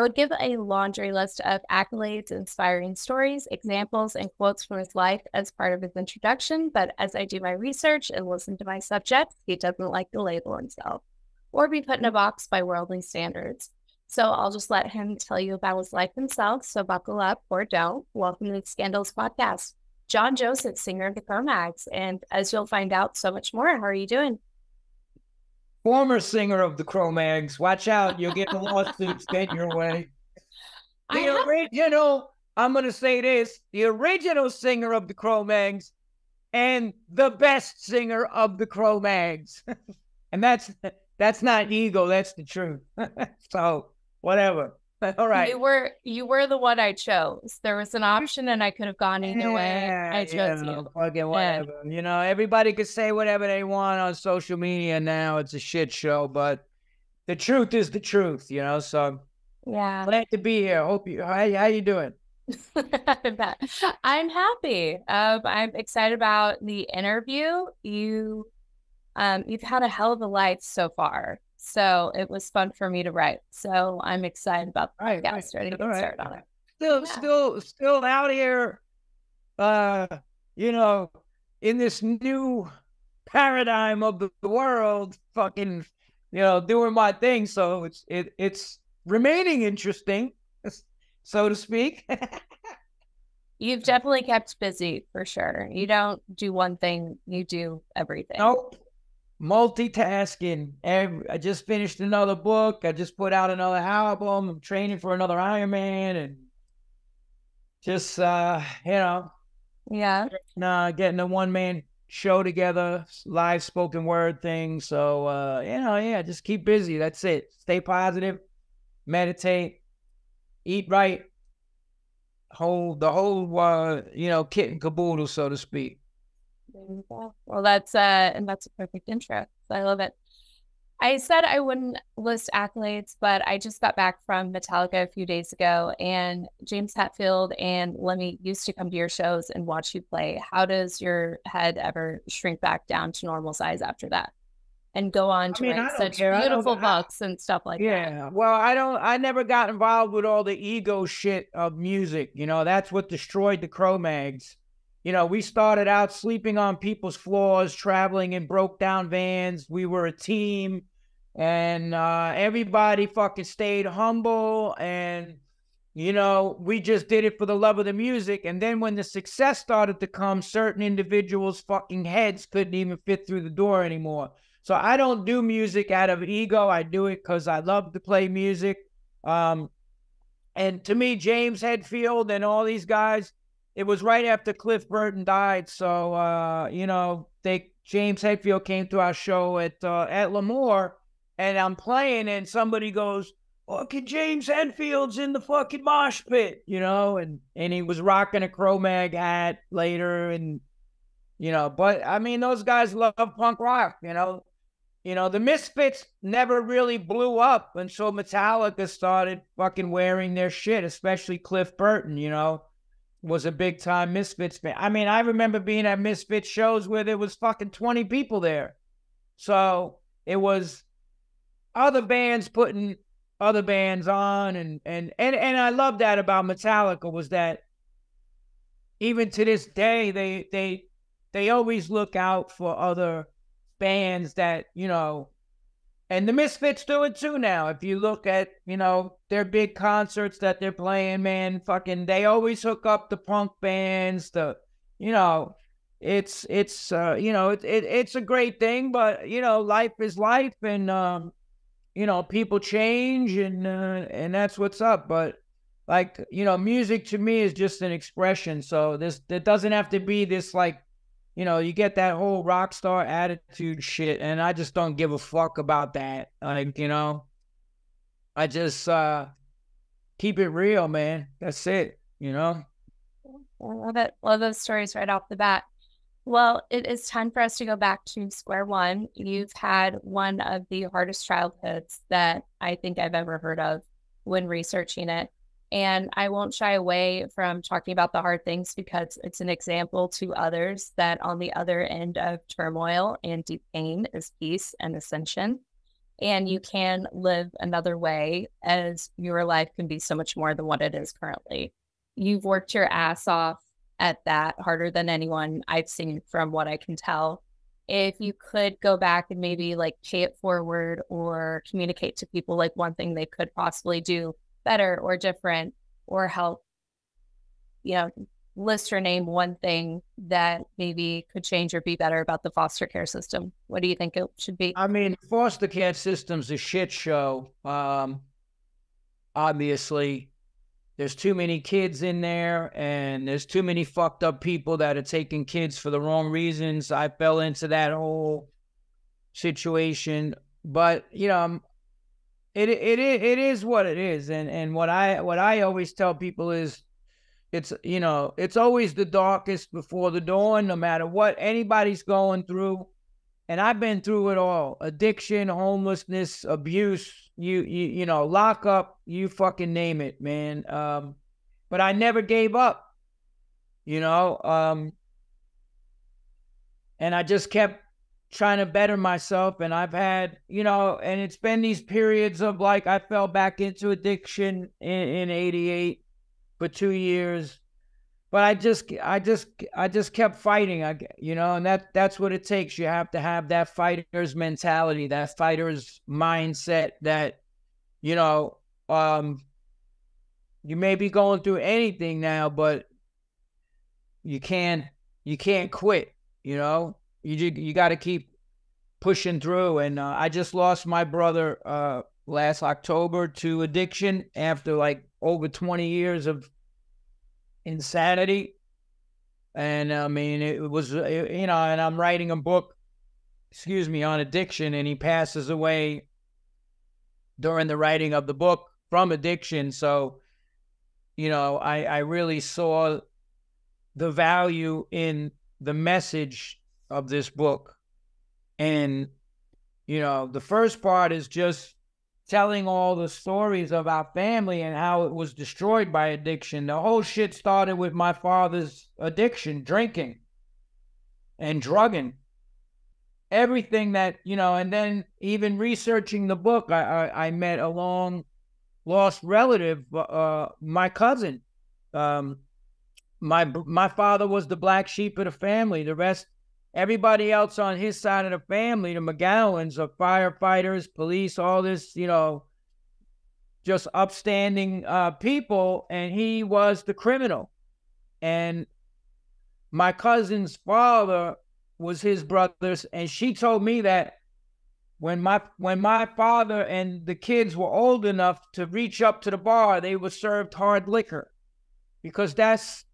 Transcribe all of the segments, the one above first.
I would give a laundry list of accolades, inspiring stories, examples, and quotes from his life as part of his introduction. But as I do my research and listen to my subjects, he doesn't like to label himself or be put in a box by worldly standards. So I'll just let him tell you about his life himself. So buckle up or don't. Welcome to the Scandalous podcast. John Joseph, singer of the Cro-Mags. And as you'll find out so much more, how are you doing? Former singer of the Cro-Mags. Watch out, you'll get the lawsuits get your way. The original, I'm going to say this the original singer of the Cro-Mags and the best singer of the Cro-Mags. and that's that's not ego, that's the truth. so, whatever. All right. You were you were the one I chose. There was an option and I could have gone either yeah, way. I chose you. Fucking whatever. Yeah. You know, everybody could say whatever they want on social media now. It's a shit show, but the truth is the truth, you know. So yeah. Glad to be here. Hope you how, how you doing? I'm happy. Um, I'm excited about the interview. You um, you've had a hell of a life so far. So it was fun for me to write. So I'm excited about the right, podcast, right. ready to get right. started on it. Still, yeah. still, still out here, uh, you know, in this new paradigm of the world, fucking, you know, doing my thing. So it's it it's remaining interesting, so to speak. You've definitely kept busy for sure. You don't do one thing, you do everything. Nope multitasking. Every, I just finished another book. I just put out another album. I'm training for another Ironman and just uh, you know, yeah, uh, getting a one man show together, live spoken word thing. So uh, you know, yeah, just keep busy. That's it. Stay positive, meditate, eat right. Whole the whole uh, you know, kit and caboodle, so to speak. Well, that's uh, and that's a perfect intro. I love it. I said I wouldn't list accolades, but I just got back from Metallica a few days ago, and James Hetfield and Lemmy used to come to your shows and watch you play. How does your head ever shrink back down to normal size after that? And go on to I mean, write such care. beautiful books and stuff like yeah. that. Yeah. Well, I don't I never got involved with all the ego shit of music. You know, that's what destroyed the Cro-Mags. You know, we started out sleeping on people's floors, traveling in broke down vans. We were a team, and uh, everybody fucking stayed humble. And, you know, we just did it for the love of the music. And then when the success started to come, certain individuals' fucking heads couldn't even fit through the door anymore. So I don't do music out of ego. I do it because I love to play music. Um, and to me, James Hetfield and all these guys, it was right after Cliff Burton died. So uh, you know, they James Hetfield came to our show at uh, at L'Amour, and I'm playing, and somebody goes, "Fucking James Hetfield's in the fucking mosh pit," you know, and and he was rocking a Cro-Mag hat later, and you know, but I mean, those guys love punk rock, you know. You know, the Misfits never really blew up until Metallica started fucking wearing their shit, especially Cliff Burton, you know was a big time Misfits fan. I mean, I remember being at Misfits shows where there was fucking 20 people there. So it was other bands putting other bands on and and and, and I love that about Metallica was that even to this day they they they always look out for other bands that, you know, and the Misfits do it too now. If you look at, you know, their big concerts that they're playing, man, fucking they always hook up the punk bands, the you know, it's it's uh, you know, it, it it's a great thing, but you know, life is life and um you know, people change and uh, and that's what's up, but like, you know, music to me is just an expression. So this it doesn't have to be this like you know, you get that whole rock star attitude shit, and I just don't give a fuck about that. Like, you know, I just uh keep it real, man. That's it, you know. I love it. Love those stories right off the bat. Well, it is time for us to go back to square one. You've had one of the hardest childhoods that I think I've ever heard of when researching it. And I won't shy away from talking about the hard things because it's an example to others that on the other end of turmoil and deep pain is peace and ascension. and you mm-hmm. can live another way as your life can be so much more than what it is currently. You've worked your ass off at that harder than anyone I've seen from what I can tell. If you could go back and maybe like pay it forward or communicate to people like one thing they could possibly do better or different or help, you know, list or name one thing that maybe could change or be better about the foster care system. What do you think it should be? I mean, foster care system's a shit show. Um, obviously, there's too many kids in there, and there's too many fucked up people that are taking kids for the wrong reasons. I fell into that whole situation, but you know, um, it it it is what it is, and and what I what I always tell people is it's you know it's always the darkest before the dawn no matter what anybody's going through. And i've been through it all. Addiction homelessness abuse you you you know lock up you fucking name it man. Um but i never gave up you know um and i just kept trying to better myself and i've had you know and it's been these periods of like i fell back into addiction in, in 88 for two years. But I just, I just, I just kept fighting. I, you know, and that that's what it takes. You have to have that fighter's mentality, that fighter's mindset. That, you know, um, you may be going through anything now, but you can't, you can't quit. You know, you you got to keep pushing through. And uh, I just lost my brother uh, last October to addiction after like over 20 years of insanity. And I mean, it was, uh, you know, and I'm writing a book, excuse me, on addiction, and he passes away during the writing of the book from addiction. So, you know, I, I really saw the value in the message of this book. And, you know, the first part is just telling all the stories of our family and how it was destroyed by addiction. The whole shit started with my father's addiction, drinking and drugging. Everything that, you know, and then even researching the book, I, I, I met a long lost relative, uh, my cousin. Um, my my father was the black sheep of the family. The rest Everybody else on his side of the family, the McGowans, are firefighters, police, all this, you know, just upstanding uh, people, and he was the criminal. And my cousin's father was his brother's, and she told me that when my when my father and the kids were old enough to reach up to the bar, they were served hard liquor because that's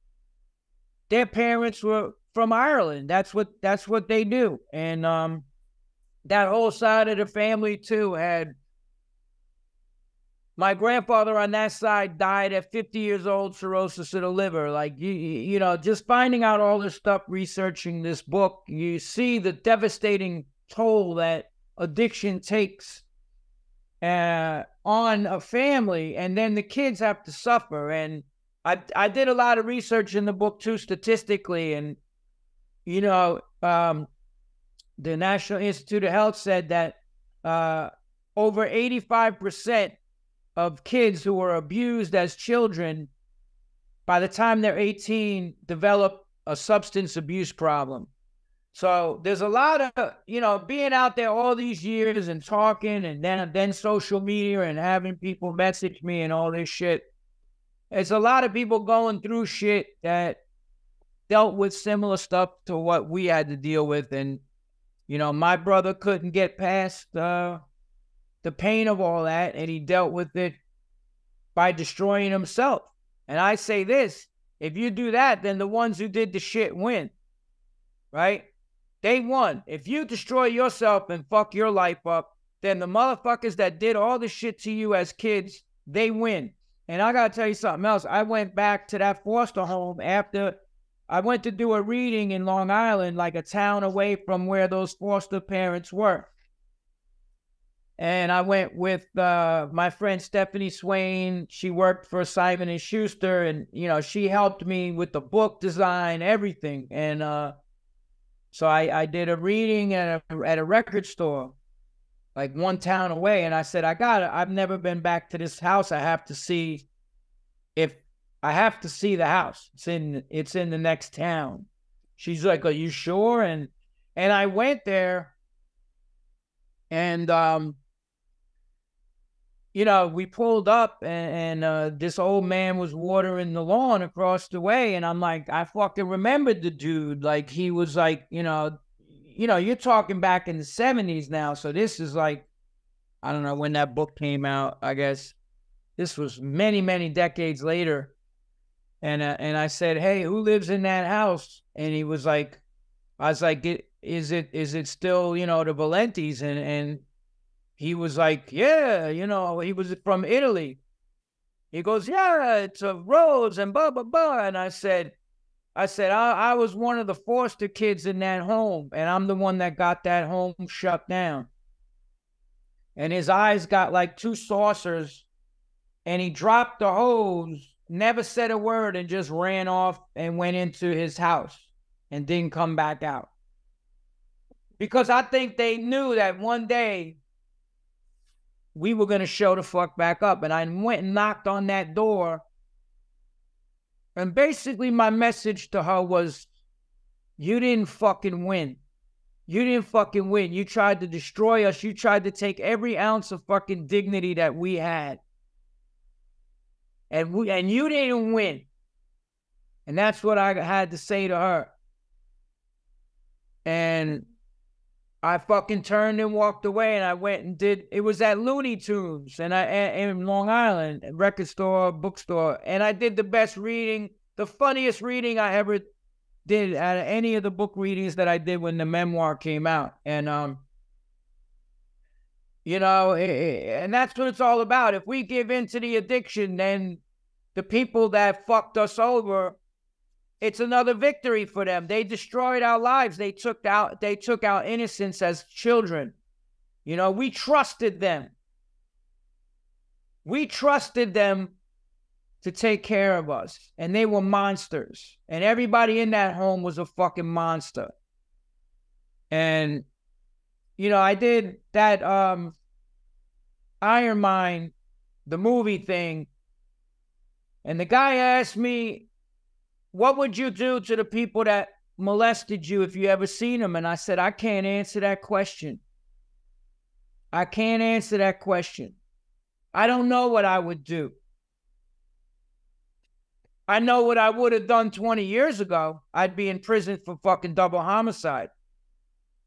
their parents were from Ireland. That's what that's what they do. And um that whole side of the family too had my grandfather on that side died at 50 years old, cirrhosis of the liver. Like you, you know, just finding out all this stuff, researching this book, you see the devastating toll that addiction takes uh, on a family, and then the kids have to suffer. And I, I did a lot of research in the book too, statistically, and you know, um, the National Institute of Health said that uh, over 85% of kids who were abused as children, by the time they're 18, develop a substance abuse problem. So there's a lot of, you know, being out there all these years and talking and then then social media and having people message me and all this shit. It's a lot of people going through shit that dealt with similar stuff to what we had to deal with. And, you know, my brother couldn't get past uh, the pain of all that, and he dealt with it by destroying himself. And I say this if you do that, then the ones who did the shit win, right? They won. If you destroy yourself and fuck your life up, then the motherfuckers that did all the shit to you as kids, they win. And I gotta tell you something else. I went back to that foster home after I went to do a reading in Long Island, like a town away from where those foster parents were. And I went with uh, my friend Stephanie Swain. She worked for Simon and Schuster, and you know she helped me with the book design, everything. And uh, so I, I did a reading at a at a record store, like one town away. And I said, I got it. I've never been back to this house. I have to see if I have to see the house. It's in it's in the next town. She's like, Are you sure? And and I went there and um you know, we pulled up and, and uh, this old man was watering the lawn across the way. And I'm like, I fucking remembered the dude. Like he was like, you know, you know, you're talking back in the 70s now. So this is like, I don't know when that book came out. I guess this was many, many decades later. And uh, and I said, hey, who lives in that house? And he was like, I was like, is it is it still you know the Valentis? And and he was like, yeah, you know, he was from Italy. He goes, yeah, it's a Rose and blah, blah, blah. And I said, I said, I, I was one of the foster kids in that home, and I'm the one that got that home shut down. And his eyes got like two saucers, and he dropped the hose, never said a word, and just ran off and went into his house and didn't come back out. Because I think they knew that one day we were going to show the fuck back up. And I went and knocked on that door. And basically, my message to her was, You didn't fucking win. You didn't fucking win. You tried to destroy us. You tried to take every ounce of fucking dignity that we had. And we and you didn't win. And that's what I had to say to her. And I fucking turned and walked away, and I went and did. It was at Looney Tunes, and I in Long Island record store, bookstore, and I did the best reading, the funniest reading I ever did of any of the book readings that I did when the memoir came out, and um, you know, and that's what it's all about. If we give in to the addiction, then the people that fucked us over it's another victory for them. They destroyed our lives. They took out they took our innocence as children. You know, we trusted them. We trusted them to take care of us. And they were monsters. And everybody in that home was a fucking monster. And you know, I did that um Iron Mind, the movie thing. And the guy asked me what would you do to the people that molested you if you ever seen them? And I said, I can't answer that question. I can't answer that question. I don't know what I would do. I know what I would have done 20 years ago. I'd be in prison for fucking double homicide.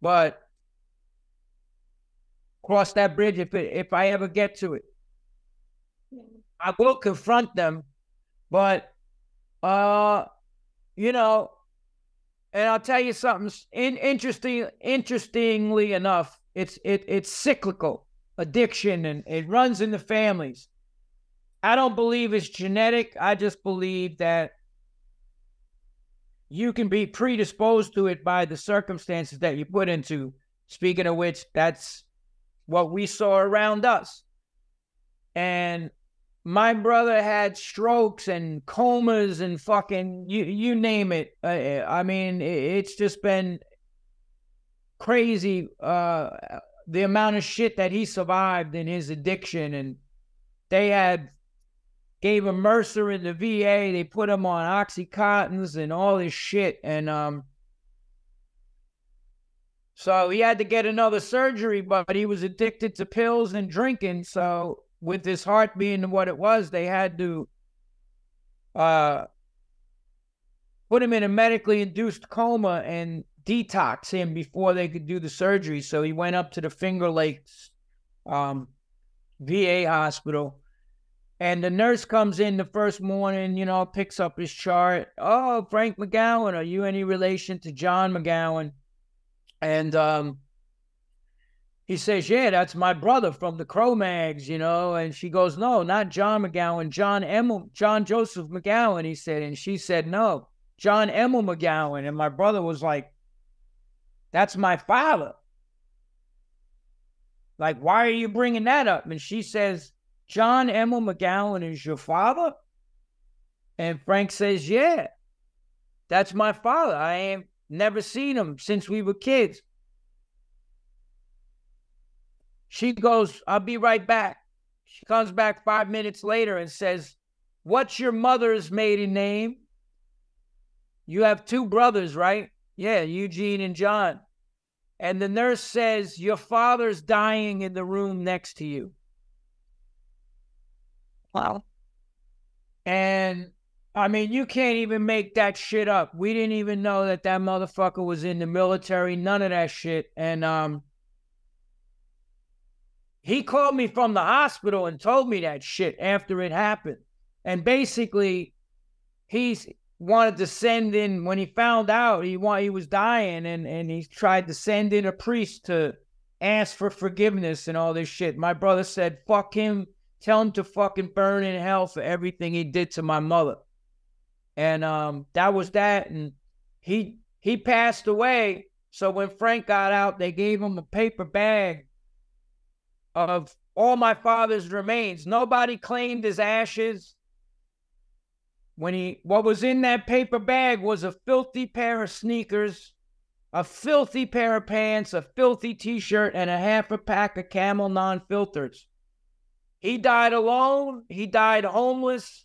But cross that bridge if it, if I ever get to it. I will confront them, but uh you know, and I'll tell you something in, interesting. Interestingly enough, it's it it's cyclical addiction, and it runs in the families. I don't believe it's genetic. I just believe that you can be predisposed to it by the circumstances that you put into. Speaking of which, that's what we saw around us. And my brother had strokes and comas and fucking you you name it. Uh, I mean, it's just been crazy uh, the amount of shit that he survived in his addiction and they had gave him MRSA in the VA. They put him on oxycontins and all this shit and um so he had to get another surgery, but he was addicted to pills and drinking. So with his heart being what it was, they had to uh, put him in a medically induced coma and detox him before they could do the surgery. So he went up to the Finger Lakes um, VA hospital. And the nurse comes in the first morning, you know, picks up his chart. Oh, Frank McGowan, are you any relation to John McGowan? And um, he says, Yeah, that's my brother from the Cro-Mags, you know. And she goes, No, not John McGowan, John Emil, John Joseph McGowan, he said. And she said, No, John Emil McGowan. And my brother was like, That's my father. Like, why are you bringing that up? And she says, John Emil McGowan is your father? And Frank says, Yeah, that's my father. I ain't never seen him since we were kids. She goes, I'll be right back. She comes back five minutes later and says, What's your mother's maiden name? You have two brothers, right? Yeah, Eugene and John. And the nurse says, Your father's dying in the room next to you. Wow. And I mean, you can't even make that shit up. We didn't even know that that motherfucker was in the military, none of that shit. And um, he called me from the hospital and told me that shit after it happened. And basically, he's wanted to send in when he found out he want he was dying and and he tried to send in a priest to ask for forgiveness and all this shit. My brother said, "Fuck him, tell him to fucking burn in hell for everything he did to my mother." And um that was that and he he passed away. So when Frank got out, they gave him a paper bag of all my father's remains. Nobody claimed his ashes when he what was in that paper bag was a filthy pair of sneakers, a filthy pair of pants, a filthy t-shirt, and a half a pack of camel non-filters. He died alone, he died homeless.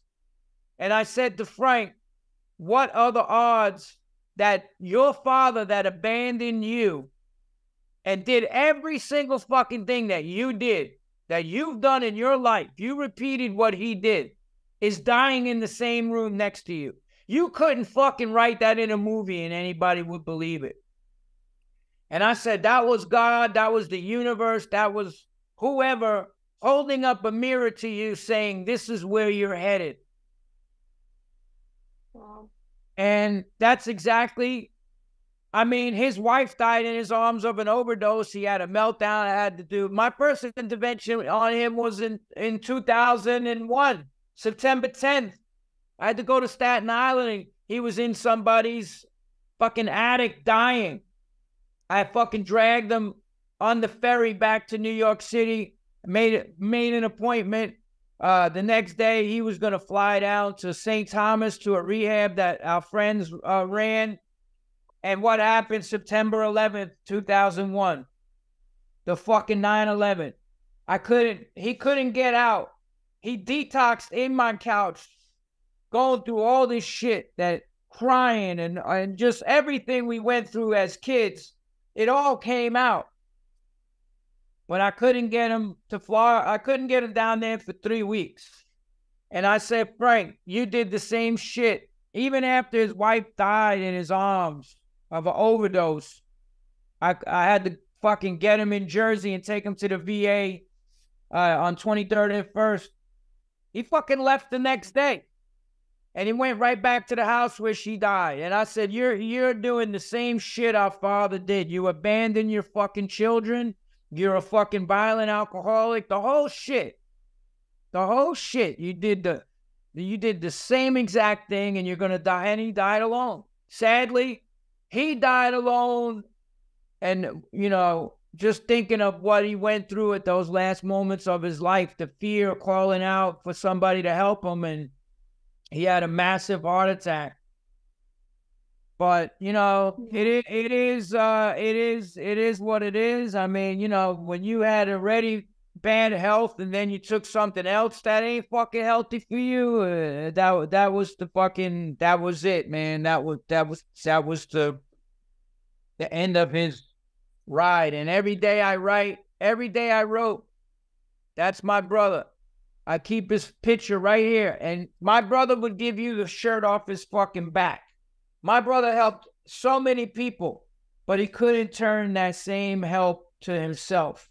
And I said to Frank, what are the odds that your father that abandoned you and did every single fucking thing that you did, that you've done in your life, you repeated what he did is dying in the same room next to you. You couldn't fucking write that in a movie and anybody would believe it. And I said, that was God, that was the universe, that was whoever holding up a mirror to you saying, this is where you're headed. Wow. And that's exactly, I mean, his wife died in his arms of an overdose. He had a meltdown. I had to do my first intervention on him was in, in 2001. September 10th, I had to go to Staten Island and he was in somebody's fucking attic dying. I fucking dragged him on the ferry back to New York City, made made an appointment. Uh, the next day, he was going to fly down to St. Thomas to a rehab that our friends uh, ran. And what happened September 11th, 2001? The fucking 9 11. I couldn't, he couldn't get out. He detoxed in my couch, going through all this shit that crying and and just everything we went through as kids. It all came out. When I couldn't get him to Florida, I couldn't get him down there for three weeks. And I said, Frank, you did the same shit. Even after his wife died in his arms of an overdose, I, I had to fucking get him in Jersey and take him to the VA uh, on 23rd and 1st. He fucking left the next day. And he went right back to the house where she died. And I said, You're you're doing the same shit our father did. You abandon your fucking children. You're a fucking violent alcoholic. The whole shit. The whole shit. You did the you did the same exact thing and you're gonna die. And he died alone. Sadly, he died alone. And you know, just thinking of what he went through at those last moments of his life, the fear of calling out for somebody to help him, and he had a massive heart attack. But you know, it it is uh it is it is what it is. I mean, you know, when you had already bad health and then you took something else that ain't fucking healthy for you, uh, that that was the fucking that was it, man. That was that was that was the the end of his ride. And every day I write, every day I wrote, that's my brother. I keep his picture right here. And my brother would give you the shirt off his fucking back. My brother helped so many people, but he couldn't turn that same help to himself.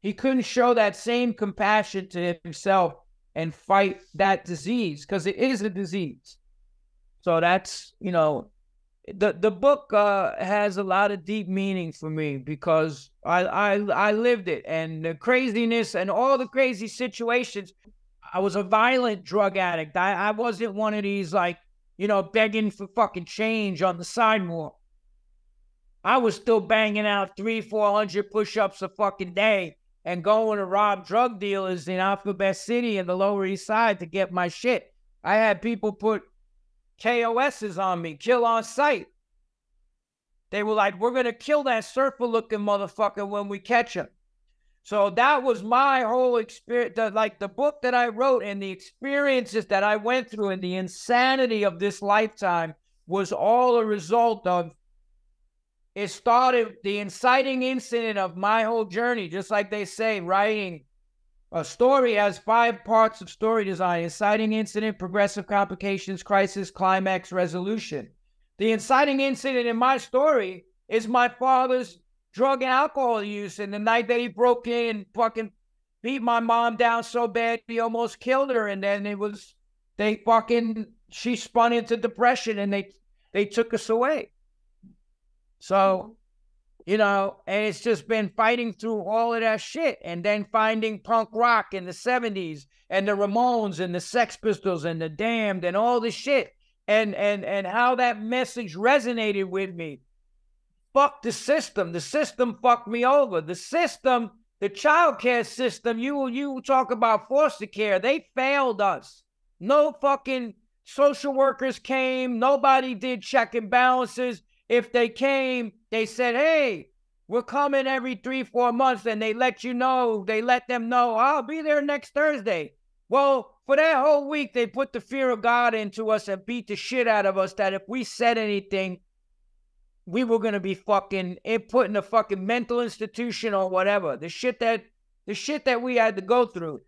He couldn't show that same compassion to himself and fight that disease because it is a disease. So that's, you know, the the book uh, has a lot of deep meaning for me because I, I I lived it and the craziness and all the crazy situations. I was a violent drug addict. I, I wasn't one of these like you know begging for fucking change on the sidewalk. I was still banging out three four hundred push-ups a fucking day and going to rob drug dealers in Alphabet City and the Lower East Side to get my shit. I had people put KOSs on me, kill on sight. They were like, we're going to kill that surfer looking motherfucker when we catch him. So that was my whole experience. The, like the book that I wrote and the experiences that I went through and the insanity of this lifetime was all a result of it started the inciting incident of my whole journey, just like they say, writing a story has five parts of story design inciting incident, progressive complications, crisis, climax, resolution. The inciting incident in my story is my father's drug and alcohol use and the night that he broke in and fucking beat my mom down so bad he almost killed her. And then it was, they fucking, she spun into depression and they, they took us away. So you know, and it's just been fighting through all of that shit and then finding punk rock in the 70s and the Ramones and the Sex Pistols and the Damned and all this shit and and and how that message resonated with me. Fuck the system. The system fucked me over. The system, the child care system, you you talk about foster care, they failed us. No fucking social workers came, nobody did check and balances. If they came, they said, hey, we're coming every three, four months, and they let you know, they let them know, I'll be there next Thursday. Well, for that whole week, they put the fear of God into us and beat the shit out of us that if we said anything, we were gonna be fucking eh, put in a fucking mental institution or whatever. The shit that the shit that we had to go through.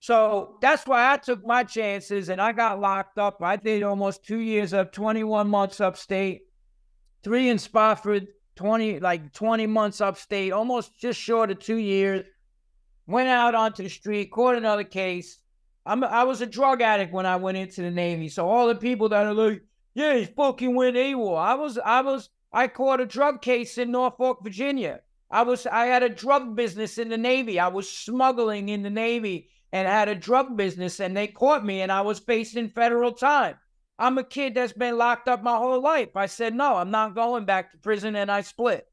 So that's why I took my chances and I got locked up. I did almost two years of 21 months upstate three in Spofford, 20, like 20 months upstate, almost just short of two years. Went out onto the street, caught another case. I'm, I was a drug addict when I went into the Navy. So all the people that are like, yeah, he fucking went AWOL. I was, I was, I caught a drug case in Norfolk, Virginia. I was, I had a drug business in the Navy. I was smuggling in the Navy and had a drug business and they caught me and I was facing federal time. I'm a kid that's been locked up my whole life. I said, no, I'm not going back to prison, and I split.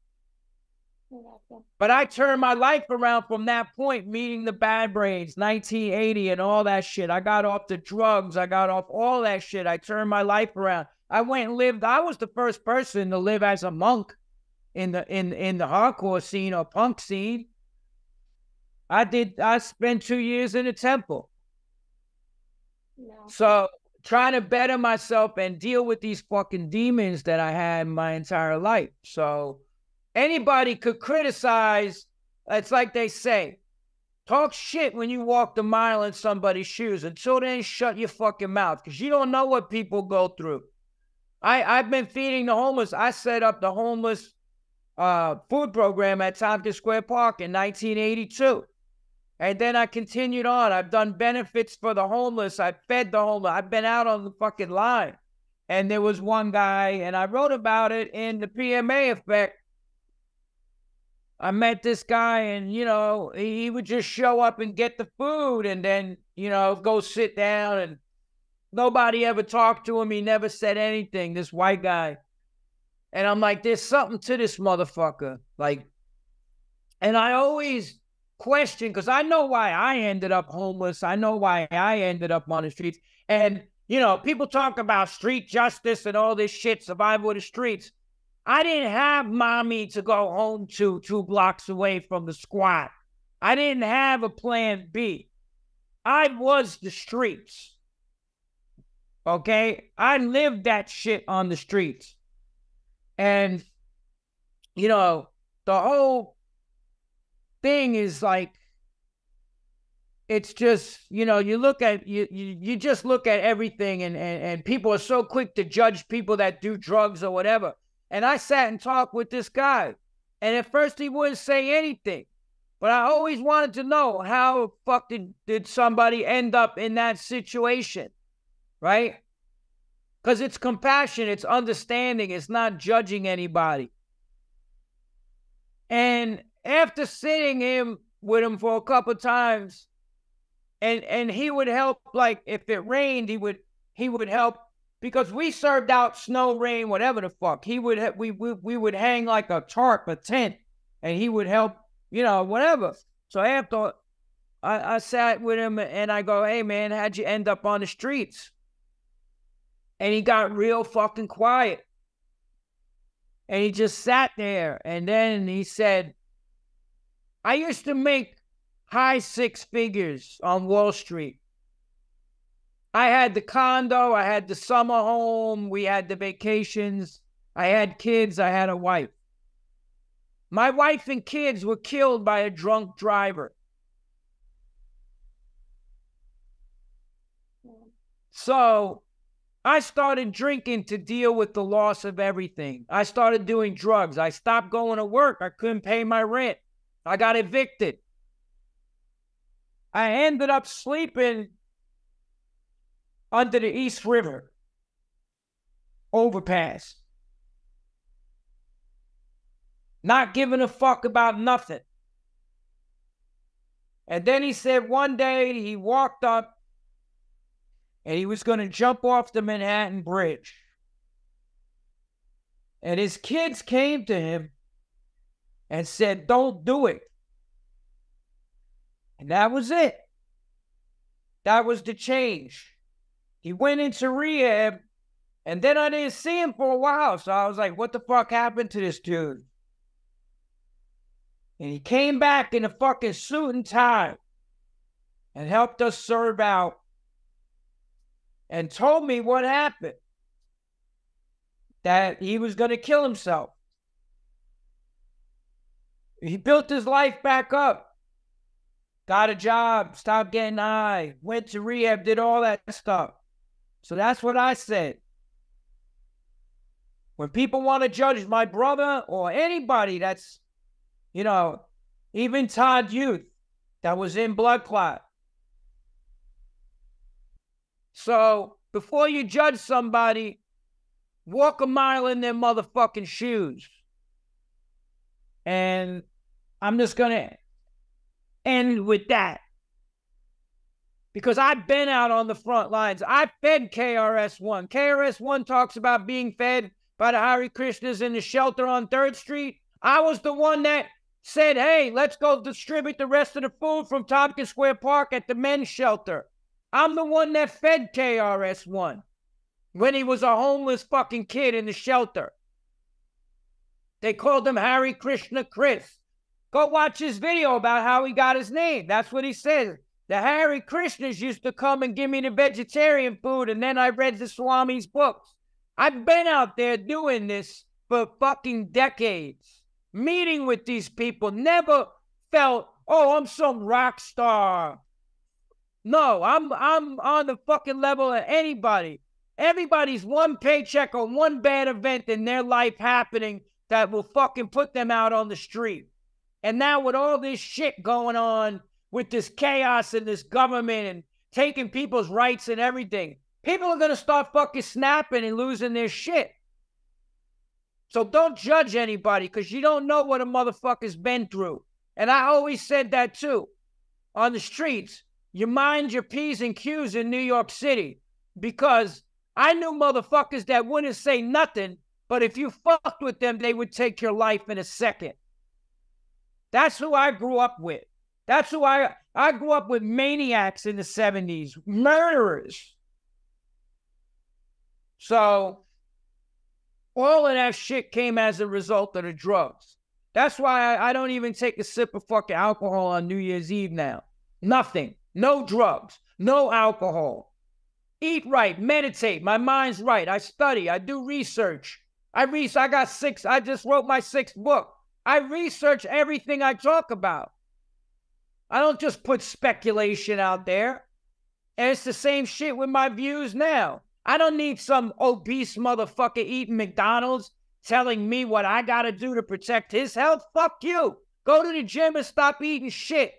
But I turned my life around from that point, meeting the bad brains, 1980, and all that shit. I got off the drugs. I got off all that shit. I turned my life around. I went and lived. I was the first person to live as a monk in the in in the hardcore scene or punk scene. I did. I spent two years in a temple. No. So trying to better myself and deal with these fucking demons that I had my entire life. So anybody could criticize. It's like they say, talk shit when you walk the mile in somebody's shoes. Until then, shut your fucking mouth because you don't know what people go through. I, I've been feeding the homeless. I set up the homeless uh, food program at Tompkins Square Park in 1982. And then I continued on. I've done benefits for the homeless. I fed the homeless. I've been out on the fucking line. And there was one guy, and I wrote about it in the PMA effect. I met this guy, and you know, he would just show up and get the food, and then you know, go sit down, and nobody ever talked to him. He never said anything. This white guy, and I'm like, there's something to this motherfucker, like, and I always question because I know why I ended up homeless. I know why I ended up on the streets. And, you know, people talk about street justice and all this shit, survival of the streets. I didn't have mommy to go home to two blocks away from the squat. I didn't have a plan B. I was the streets. Okay? I lived that shit on the streets. And, you know, the whole thing is like it's just you know you look at you you, you just look at everything and, and and people are so quick to judge people that do drugs or whatever and i sat and talked with this guy and at first he wouldn't say anything but i always wanted to know how fuck did, did somebody end up in that situation right because it's compassion it's understanding it's not judging anybody and after sitting him with him for a couple times, and and he would help. Like if it rained, he would he would help because we served out snow, rain, whatever the fuck. He would we, we we would hang like a tarp, a tent, and he would help. You know, whatever. So after I, I sat with him and I go, "Hey man, how'd you end up on the streets?" And he got real fucking quiet. And he just sat there. And then he said, I used to make high six figures on Wall Street. I had the condo, I had the summer home, we had the vacations, I had kids, I had a wife. My wife and kids were killed by a drunk driver. So I started drinking to deal with the loss of everything. I started doing drugs. I stopped going to work. I couldn't pay my rent. I got evicted. I ended up sleeping under the East River overpass. Not giving a fuck about nothing. And then he said one day he walked up and he was going to jump off the Manhattan Bridge. And his kids came to him and said, Don't do it. And that was it. That was the change. He went into rehab, and then I didn't see him for a while. So I was like, What the fuck happened to this dude? And he came back in a fucking suit and tie and helped us serve out and told me what happened that he was going to kill himself. He built his life back up, got a job, stopped getting high, went to rehab, did all that stuff. So that's what I said. When people want to judge my brother or anybody that's, you know, even Todd Youth that was in Bloodclot, so before you judge somebody, walk a mile in their motherfucking shoes. And I'm just going to end with that. Because I've been out on the front lines. I fed KRS-One. KRS-One talks about being fed by the Hare Krishnas in the shelter on 3rd Street. I was the one that said, hey, let's go distribute the rest of the food from Tompkins Square Park at the men's shelter. I'm the one that fed KRS-One when he was a homeless fucking kid in the shelter. They called him Hare Krishna Chris. Go watch his video about how he got his name. That's what he says. The Hare Krishnas used to come and give me the vegetarian food, and then I read the Swami's books. I've been out there doing this for fucking decades, meeting with these people, never felt, oh, I'm some rock star. No, I'm I'm on the fucking level of anybody. Everybody's one paycheck or one bad event in their life happening that will fucking put them out on the street. And now with all this shit going on with this chaos and this government and taking people's rights and everything, people are gonna start fucking snapping and losing their shit. So don't judge anybody because you don't know what a motherfucker's been through. And I always said that too on the streets. You mind your P's and Q's in New York City because I knew motherfuckers that wouldn't say nothing, but if you fucked with them, they would take your life in a second. That's who I grew up with. That's who I I grew up with maniacs in the 70s, murderers. So all of that shit came as a result of the drugs. That's why I, I don't even take a sip of fucking alcohol on New Year's Eve now. Nothing no drugs, no alcohol. Eat right, meditate. My mind's right. I study, I do research. I re- I got six, I just wrote my sixth book. I research everything I talk about. I don't just put speculation out there. And it's the same shit with my views now. I don't need some obese motherfucker eating McDonald's telling me what I gotta do to protect his health. Fuck you. Go to the gym and stop eating shit.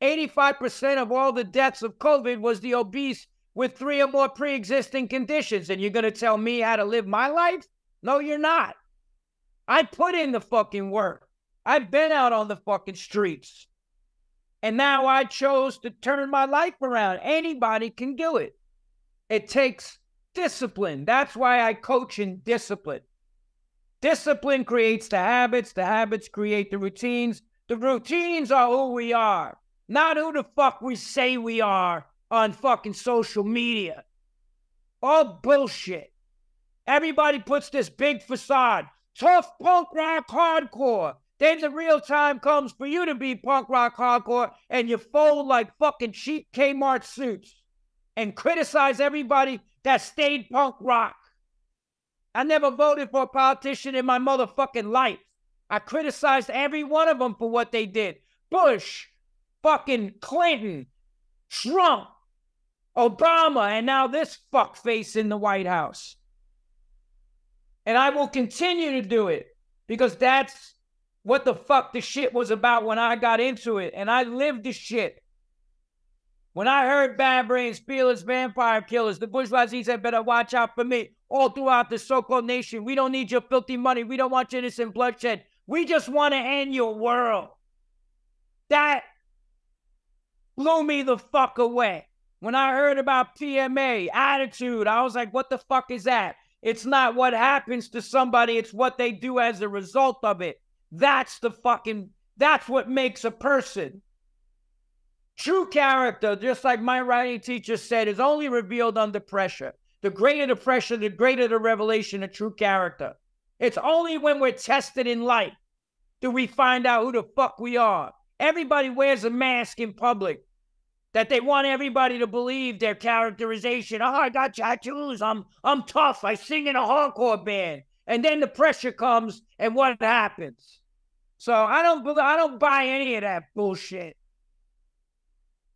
85% of all the deaths of COVID was the obese with three or more pre existing conditions. And you're going to tell me how to live my life? No, you're not. I put in the fucking work. I've been out on the fucking streets. And now I chose to turn my life around. Anybody can do it. It takes discipline. That's why I coach in discipline. Discipline creates the habits, the habits create the routines. The routines are who we are not who the fuck we say we are on fucking social media. All bullshit. Everybody puts this big facade. Tough punk rock hardcore. Then the real time comes for you to be punk rock hardcore and you fold like fucking cheap Kmart suits and criticize everybody that stayed punk rock. I never voted for a politician in my motherfucking life. I criticized every one of them for what they did. Bush, fucking Clinton, Trump, Obama, and now this fuckface in the White House. And I will continue to do it because that's what the fuck the shit was about when I got into it. And I lived the shit. When I heard Bad Brains, Fearless Vampire Killers, the bourgeoisie said, better watch out for me. All throughout the so called nation, we don't need your filthy money. We don't want your innocent bloodshed. We just want to end your world. That blew me the fuck away. When I heard about PMA, attitude, I was like, what the fuck is that? It's not what happens to somebody, it's what they do as a result of it. That's the fucking, that's what makes a person. True character, just like my writing teacher said, is only revealed under pressure. The greater the pressure, the greater the revelation of true character. It's only when we're tested in life do we find out who the fuck we are. Everybody wears a mask in public that they want everybody to believe their characterization. Oh, I got tattoos. I'm I'm tough. I sing in a hardcore band. And then the pressure comes, and what happens? So I don't I don't buy any of that bullshit.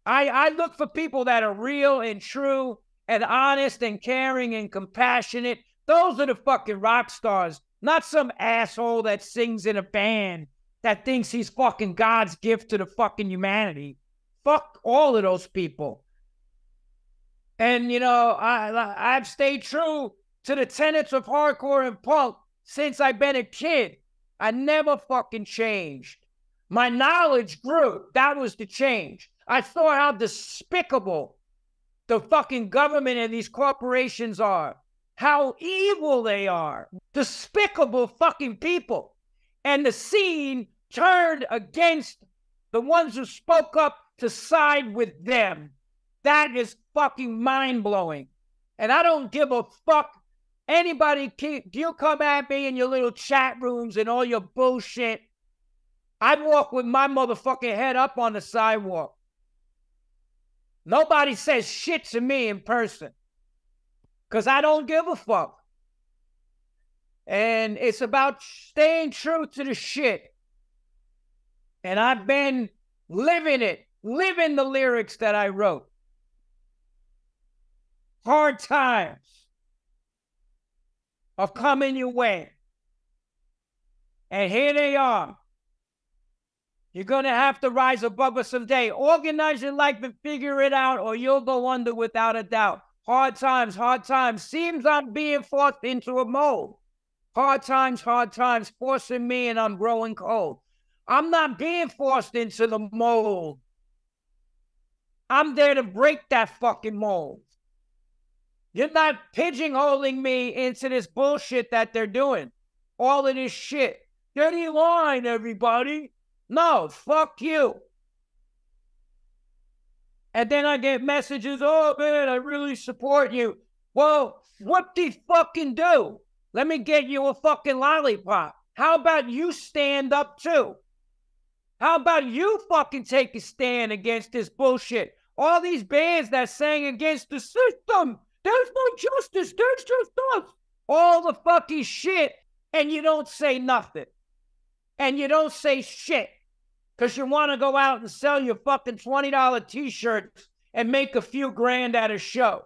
I I look for people that are real and true and honest and caring and compassionate. Those are the fucking rock stars, not some asshole that sings in a band that thinks he's fucking God's gift to the fucking humanity. Fuck all of those people. And you know, I I've stayed true to the tenets of hardcore and punk since I've been a kid. I never fucking changed. My knowledge grew. That was the change. I saw how despicable the fucking government and these corporations are, how evil they are. Despicable fucking people. And the scene turned against the ones who spoke up to side with them. That is fucking mind blowing. And I don't give a fuck. Anybody, keep, you come at me in your little chat rooms and all your bullshit. I walk with my motherfucking head up on the sidewalk. Nobody says shit to me in person because I don't give a fuck. And it's about staying true to the shit. And I've been living it living the lyrics that I wrote. Hard times are coming your way. And here they are. You're going to have to rise above us someday. Organize your life and figure it out, or you'll go under without a doubt. Hard times, hard times. Seems I'm being forced into a mold. Hard times, hard times, forcing me and I'm growing cold. I'm not being forced into the mold. I'm there to break that fucking mold. You're not pigeonholing me into this bullshit that they're doing. All of this shit. Dirty line, everybody. No, fuck you. And then I get messages, oh man, I really support you. Well, what do you fucking do? Let me get you a fucking lollipop. How about you stand up too? How about you fucking take a stand against this bullshit? All these bands that sang against the system. There's no justice. There's just us. All the fucking shit. And you don't say nothing. And you don't say shit. Because you want to go out and sell your fucking $20 t shirts and make a few grand at a show.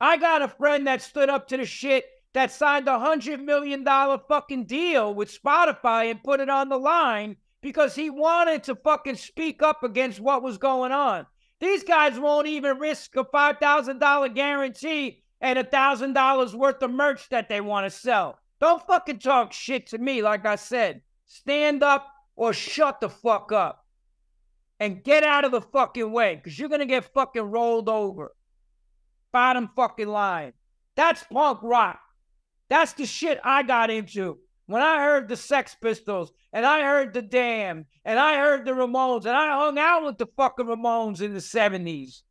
I got a friend that stood up to the shit that signed a $100 million fucking deal with Spotify and put it on the line because he wanted to fucking speak up against what was going on. These guys won't even risk a $5,000 guarantee and a $1,000 worth of merch that they want to sell. Don't fucking talk shit to me, like I said. Stand up or shut the fuck up. And get out of the fucking way, because you're going to get fucking rolled over. Bottom fucking line. That's punk rock. That's the shit I got into when I heard the Sex Pistols and I heard the Damned and I heard the Ramones and I hung out with the fucking Ramones in the 70s.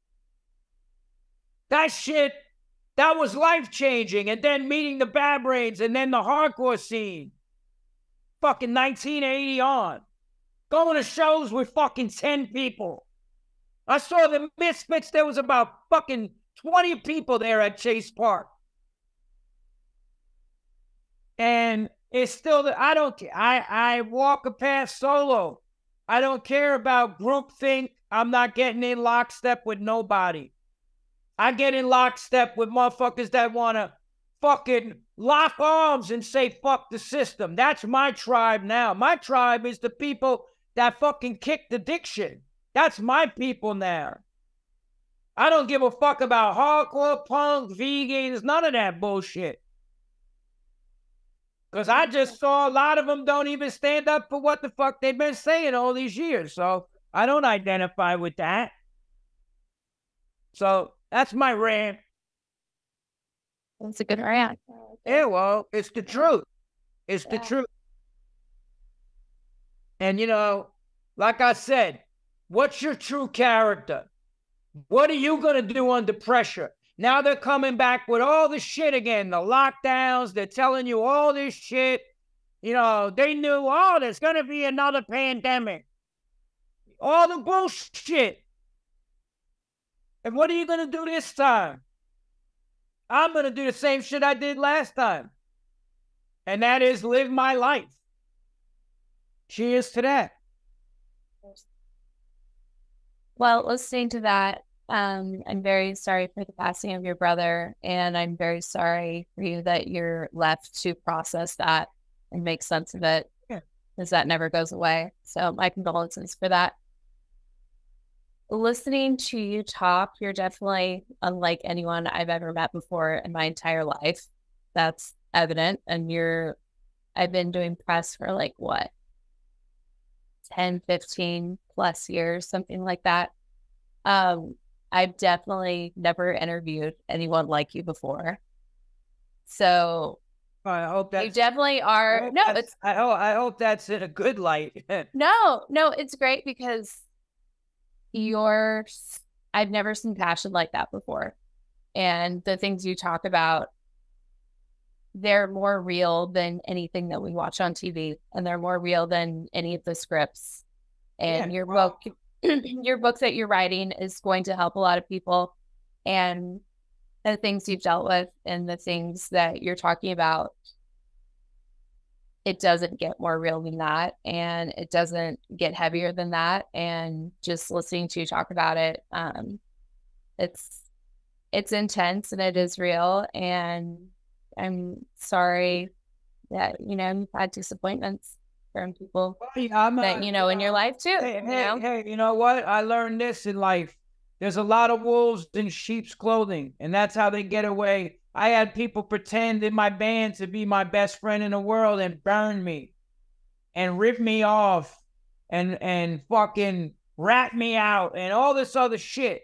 That shit, that was life changing. And then meeting the Bad Brains and then the hardcore scene. fucking 1980 on, going to shows with fucking 10 people. I saw the Misfits, there was about fucking 20 people there at Chase Park. And it's still, the, I don't, I, I walk a path solo. I don't care about group think. I'm not getting in lockstep with nobody. I get in lockstep with motherfuckers that want to fucking lock arms and say fuck the system. That's my tribe now. My tribe is the people that fucking kicked addiction. That's my people now. I don't give a fuck about hardcore, punk, vegans, none of that bullshit. Because I just saw a lot of them don't even stand up for what the fuck they've been saying all these years. So I don't identify with that. So that's my rant. That's a good rant. Yeah, well, it's the truth. It's yeah. the truth. And you know, like I said, what's your true character? What are you going to do under pressure? Now they're coming back with all the shit again. The lockdowns, they're telling you all this shit. You know, they knew, oh, there's going to be another pandemic. All the bullshit. And what are you going to do this time? I'm going to do the same shit I did last time. And that is live my life. Cheers to that. Well, listening to that, um, I'm very sorry for the passing of your brother. And I'm very sorry for you that you're left to process that and make sense of it because that never goes away. So, my condolences for that listening to you talk, you're definitely unlike anyone I've ever met before in my entire life. That's evident. And you're, I've been doing press for like what, 10, 15 plus years, something like that. Um, I've definitely never interviewed anyone like you before. So I hope that you definitely are. No, it's I hope I hope that's in a good light. no, no, it's great because mm. you're I've never seen passion like that before. And the things you talk about, they're more real than anything that we watch on TV, and they're more real than any of the scripts. And yeah, your well, book, your book that you're writing is going to help a lot of people. And the things you've dealt with and the things that you're talking about it doesn't get more real than that. And it doesn't get heavier than that. And just listening to you talk about it um it's it's intense and it is real. And i'm sorry that you know you've had disappointments from people well, yeah, that you know in your life too hey, you know? hey you know what i learned this in life there's a lot of wolves in sheep's clothing and that's how they get away I had people pretend in my band to be my best friend in the world and burn me and rip me off and and fucking rat me out and all this other shit.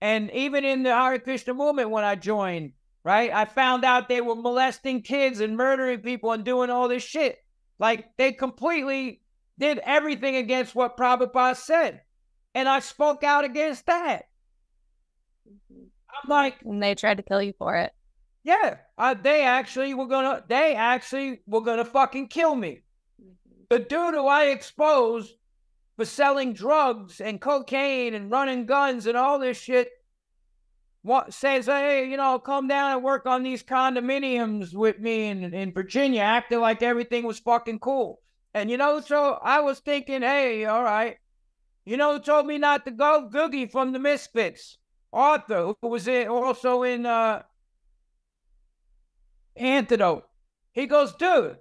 And even in the Hare Krishna movement when I joined, right? I found out they were molesting kids and murdering people and doing all this shit. Like they completely did everything against what Prabhupada said. And I spoke out against that. I'm like, and they tried to kill you for it. Yeah, uh, they actually were gonna. They actually were gonna fucking kill me. The dude who I exposed for selling drugs and cocaine and running guns and all this shit what, says, hey, you know, come down and work on these condominiums with me in, in Virginia, acting like everything was fucking cool. And, you know, so I was thinking, hey, all right. You know who told me not to go? Googy from the Misfits. Arthur, who was in, also in uh, antidote. He goes, dude,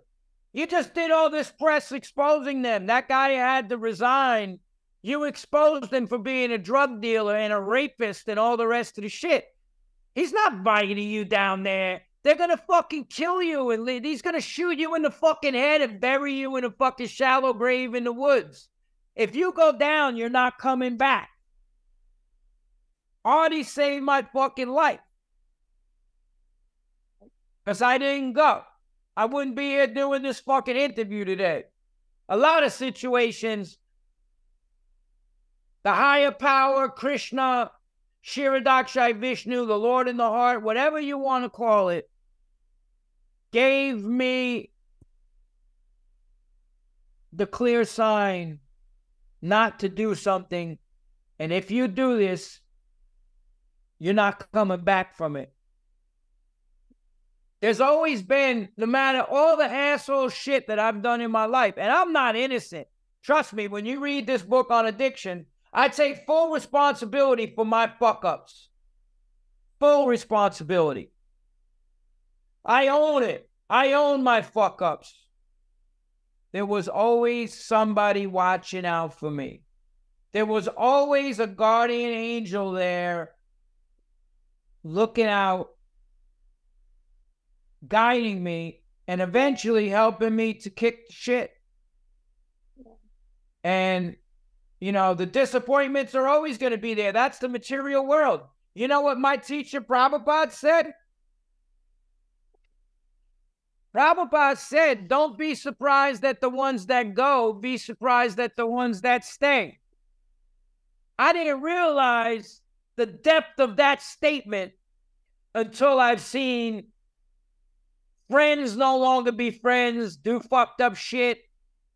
you just did all this press exposing them. That guy had to resign. You exposed him for being a drug dealer and a rapist and all the rest of the shit. He's not inviting you down there. They're gonna fucking kill you and he's gonna shoot you in the fucking head and bury you in a fucking shallow grave in the woods. If you go down, you're not coming back. Artie saved my fucking life because I didn't go. I wouldn't be here doing this fucking interview today. A lot of situations, the higher power, Krishna, Kshirodakshayi Vishnu, the Lord in the heart, whatever you want to call it, gave me the clear sign not to do something. And if you do this, you're not coming back from it. There's always been, no matter all the asshole shit that I've done in my life, and I'm not innocent. Trust me, when you read this book on addiction, I take full responsibility for my fuck ups. Full responsibility. I own it. I own my fuck ups. There was always somebody watching out for me. There was always a guardian angel there looking out guiding me and eventually helping me to kick the shit. And, you know, the disappointments are always going to be there. That's the material world. You know what my teacher Prabhupada said? Prabhupada said, don't be surprised at the ones that go, be surprised at the ones that stay. I didn't realize the depth of that statement until I've seen friends no longer be friends, do fucked up shit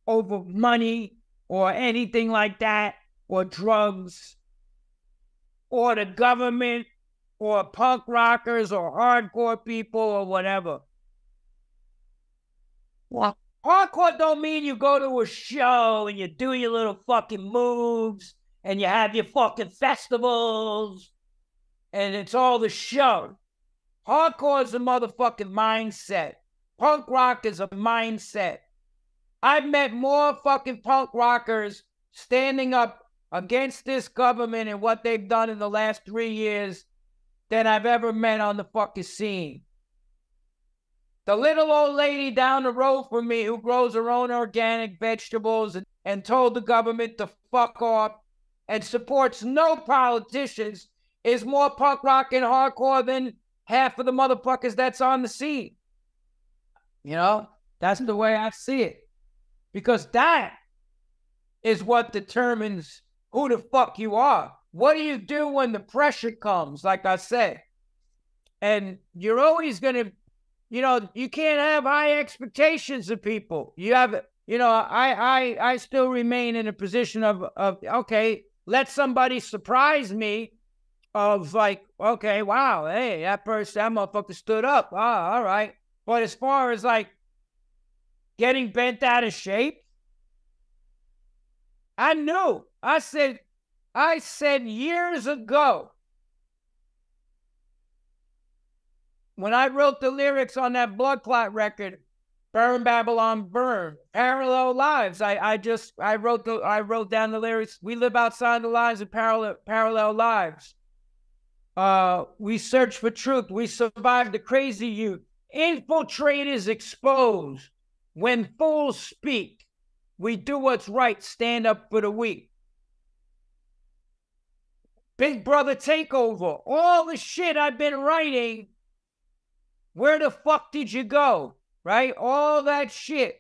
over money or anything like that, or drugs, or the government, or punk rockers, or hardcore people, or whatever. Well, hardcore don't mean you go to a show and you do your little fucking moves and you have your fucking festivals and it's all the show. Hardcore is a motherfucking mindset. Punk rock is a mindset. I've met more fucking punk rockers standing up against this government and what they've done in the last three years than I've ever met on the fucking scene. The little old lady down the road from me who grows her own organic vegetables and, and told the government to fuck off and supports no politicians is more punk rock and hardcore than half of the motherfuckers that's on the scene. You know, that's the way I see it. Because that is what determines who the fuck you are. What do you do when the pressure comes, like I said? And you're always going to, you know, you can't have high expectations of people. You have, you know, I, I, I still remain in a position of, of, okay, let somebody surprise me of like, okay, wow, hey, that person, that motherfucker stood up. Ah, all right. But as far as like getting bent out of shape, I knew. I said, I said years ago when I wrote the lyrics on that Bloodclot record, Burn Babylon Burn, Parallel Lives. I, I just I wrote the I wrote down the lyrics. We live outside the lines of parallel parallel lives. Uh, we search for truth. We survive the crazy youth. Infiltrators exposed. When fools speak, we do what's right, stand up for the weak. Big Brother Takeover, all the shit I've been writing. Where the fuck did you go? Right? All that shit.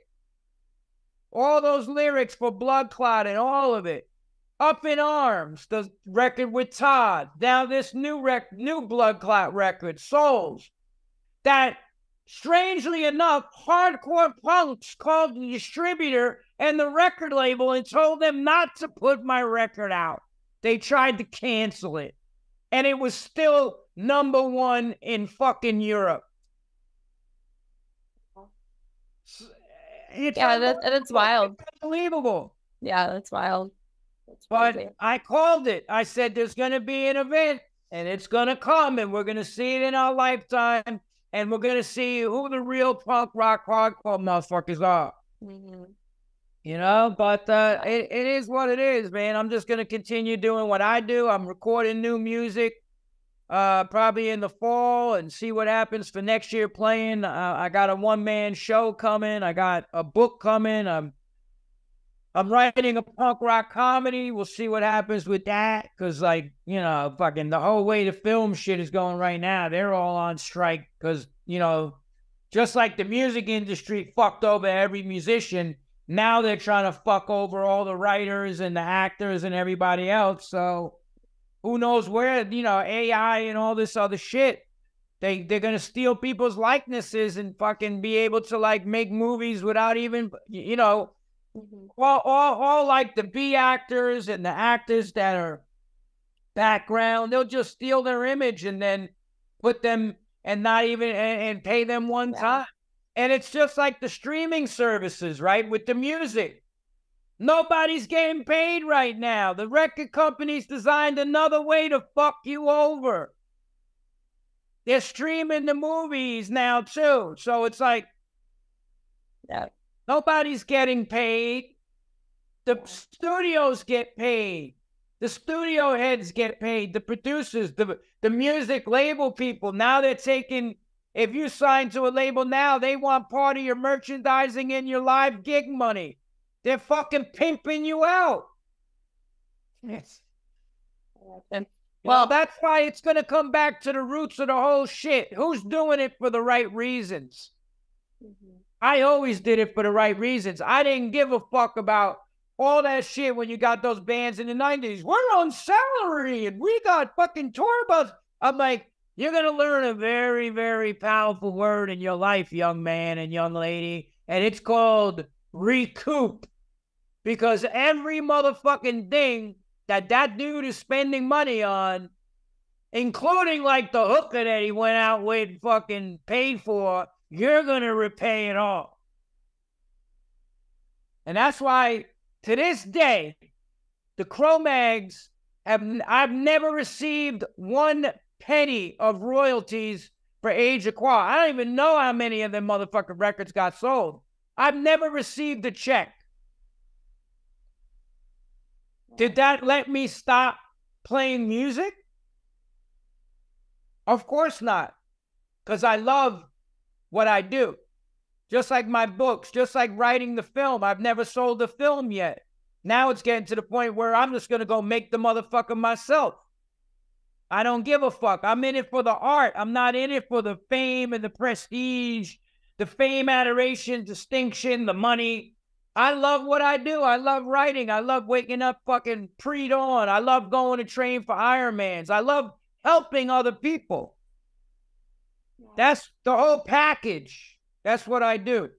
All those lyrics for Bloodclot and all of it. Up in Arms, the record with Todd. Now this new rec- new Bloodclot record, Souls. That strangely enough, hardcore punks called the distributor and the record label and told them not to put my record out. They tried to cancel it. And it was still number one in fucking Europe. It's yeah, that, that's wild. Unbelievable. Yeah, that's wild. But I called it. I said there's going to be an event and it's going to come and we're going to see it in our lifetime and we're going to see who the real punk rock hardcore motherfuckers are. Mm-hmm. You know, but uh, it, it is what it is, man. I'm just going to continue doing what I do. I'm recording new music uh, probably in the fall and see what happens for next year playing. Uh, I got a one man show coming, I got a book coming. I'm I'm writing a punk rock comedy. We'll see what happens with that. Cause like, you know, fucking the whole way the film shit is going right now, they're all on strike. Cause, you know, just like the music industry fucked over every musician, now they're trying to fuck over all the writers and the actors and everybody else. So who knows where, you know, AI and all this other shit. They they're gonna steal people's likenesses and fucking be able to like make movies without even you know Mm-hmm. All, all, all like the B actors and the actors that are background, they'll just steal their image and then put them and not even and, and pay them one yeah. time. And it's just like the streaming services, right? With the music. Nobody's getting paid right now. The record companies designed another way to fuck you over. They're streaming the movies now too. So it's like yeah. Nobody's getting paid. The studios get paid. The studio heads get paid. The producers, the the music label people. Now they're taking if you sign to a label now, they want part of your merchandising and your live gig money. They're fucking pimping you out. Yes. And well, that's why it's going to come back to the roots of the whole shit. Who's doing it for the right reasons? Mm-hmm. I always did it for the right reasons. I didn't give a fuck about all that shit when you got those bands in the 90s. We're on salary and we got fucking tour bus. I'm like, you're going to learn a very, very powerful word in your life, young man and young lady, and it's called recoup. Because every motherfucking thing that that dude is spending money on, including like the hooker that he went out with fucking paid for, you're going to repay it all. And that's why to this day, the Cro-Mags have I've never received one penny of royalties for Age of Quarrel. I don't even know how many of them motherfucking records got sold. I've never received a check. Did that let me stop playing music? Of course not. Because I love what I do. Just like my books, just like writing the film. I've never sold the film yet. Now it's getting to the point where I'm just going to go make the motherfucker myself. I don't give a fuck. I'm in it for the art. I'm not in it for the fame and the prestige, the fame, adoration, distinction, the money. I love what I do. I love writing. I love waking up fucking pre dawn. I love going to train for Ironmans. I love helping other people. That's the whole package. That's what I do.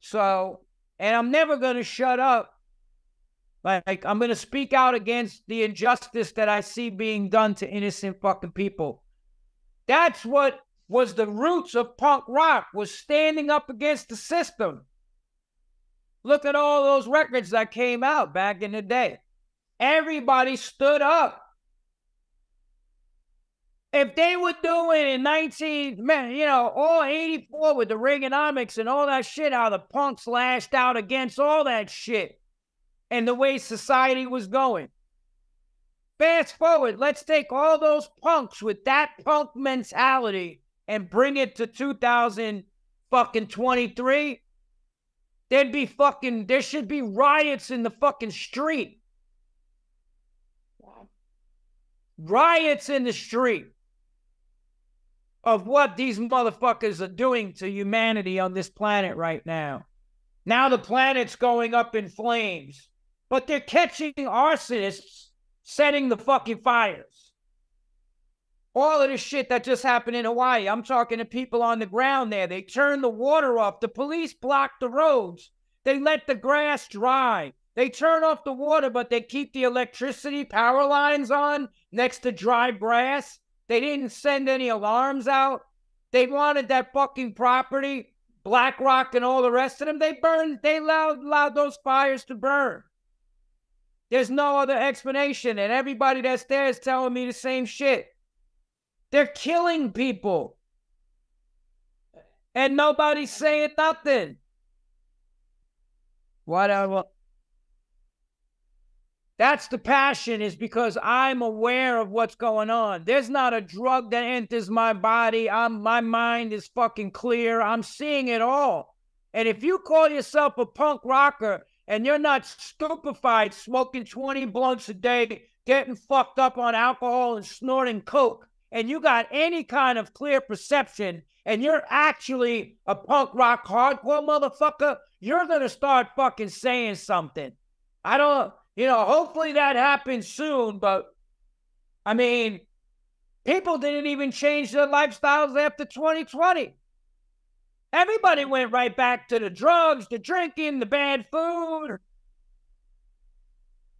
So, and I'm never going to shut up. Like, I'm going to speak out against the injustice that I see being done to innocent fucking people. That's what was the roots of punk rock, was standing up against the system. Look at all those records that came out back in the day. Everybody stood up. If they were doing in 19, man, you know, all 84 with the Reaganomics and all that shit, how the punks lashed out against all that shit and the way society was going. Fast forward, let's take all those punks with that punk mentality and bring it to 2000 fucking 23 There'd be fucking, there should be riots in the fucking street. Riots in the street of what these motherfuckers are doing to humanity on this planet right now. Now the planet's going up in flames, but they're catching arsonists setting the fucking fires. All of this shit that just happened in Hawaii. I'm talking to people on the ground there. They turned the water off. The police blocked the roads. They let the grass dry. They turn off the water, but they keep the electricity power lines on next to dry grass. They didn't send any alarms out. They wanted that fucking property, BlackRock and all the rest of them. They burned, they allowed, allowed those fires to burn. There's no other explanation. And everybody that's there is telling me the same shit. They're killing people. And nobody's saying nothing. Whatever. That's the passion, is because I'm aware of what's going on. There's not a drug that enters my body. I'm my mind is fucking clear. I'm seeing it all. And if you call yourself a punk rocker and you're not stupefied, smoking 20 blunts a day, getting fucked up on alcohol and snorting coke, and you got any kind of clear perception and you're actually a punk rock hardcore motherfucker, you're gonna start fucking saying something. I don't, you know, hopefully that happens soon, but I mean, people didn't even change their lifestyles after 2020. Everybody mm. went right back to the drugs, the drinking, the bad food.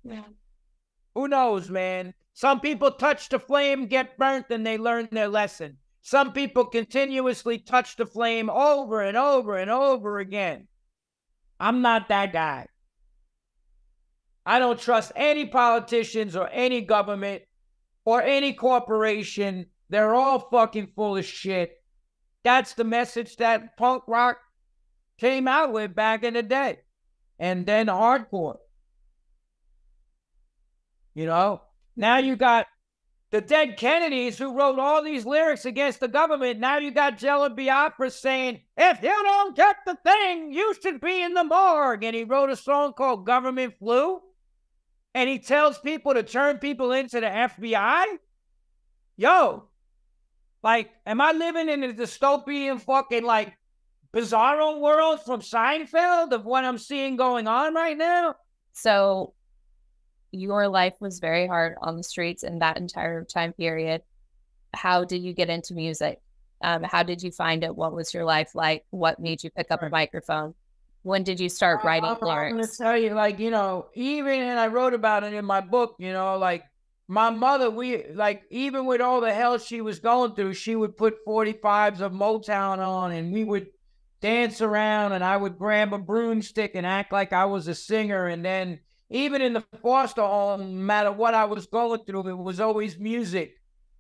Yeah. Who knows, man? Some people touch the flame, get burnt, and they learn their lesson. Some people continuously touch the flame over and over and over again. I'm not that guy. I don't trust any politicians or any government or any corporation. They're all fucking full of shit. That's the message that punk rock came out with back in the day. And then hardcore. You know, now you got the dead Kennedys who wrote all these lyrics against the government. Now you got Jello Biafra saying, if you don't get the thing, you should be in the morgue. And he wrote a song called Government Flu. And he tells people to turn people into the FBI. Yo, like, am I living in a dystopian fucking like bizarro world from Seinfeld of what I'm seeing going on right now? So your life was very hard on the streets in that entire time period. How did you get into music? Um, how did you find it? What was your life like? What made you pick up a microphone? When did you start writing I'm, lyrics? I'm gonna tell you, like you know, even and I wrote about it in my book. You know, like my mother, we like even with all the hell she was going through, she would put 45s of Motown on, and we would dance around, and I would grab a broomstick and act like I was a singer, and then even in the foster home, no matter what I was going through, it was always music.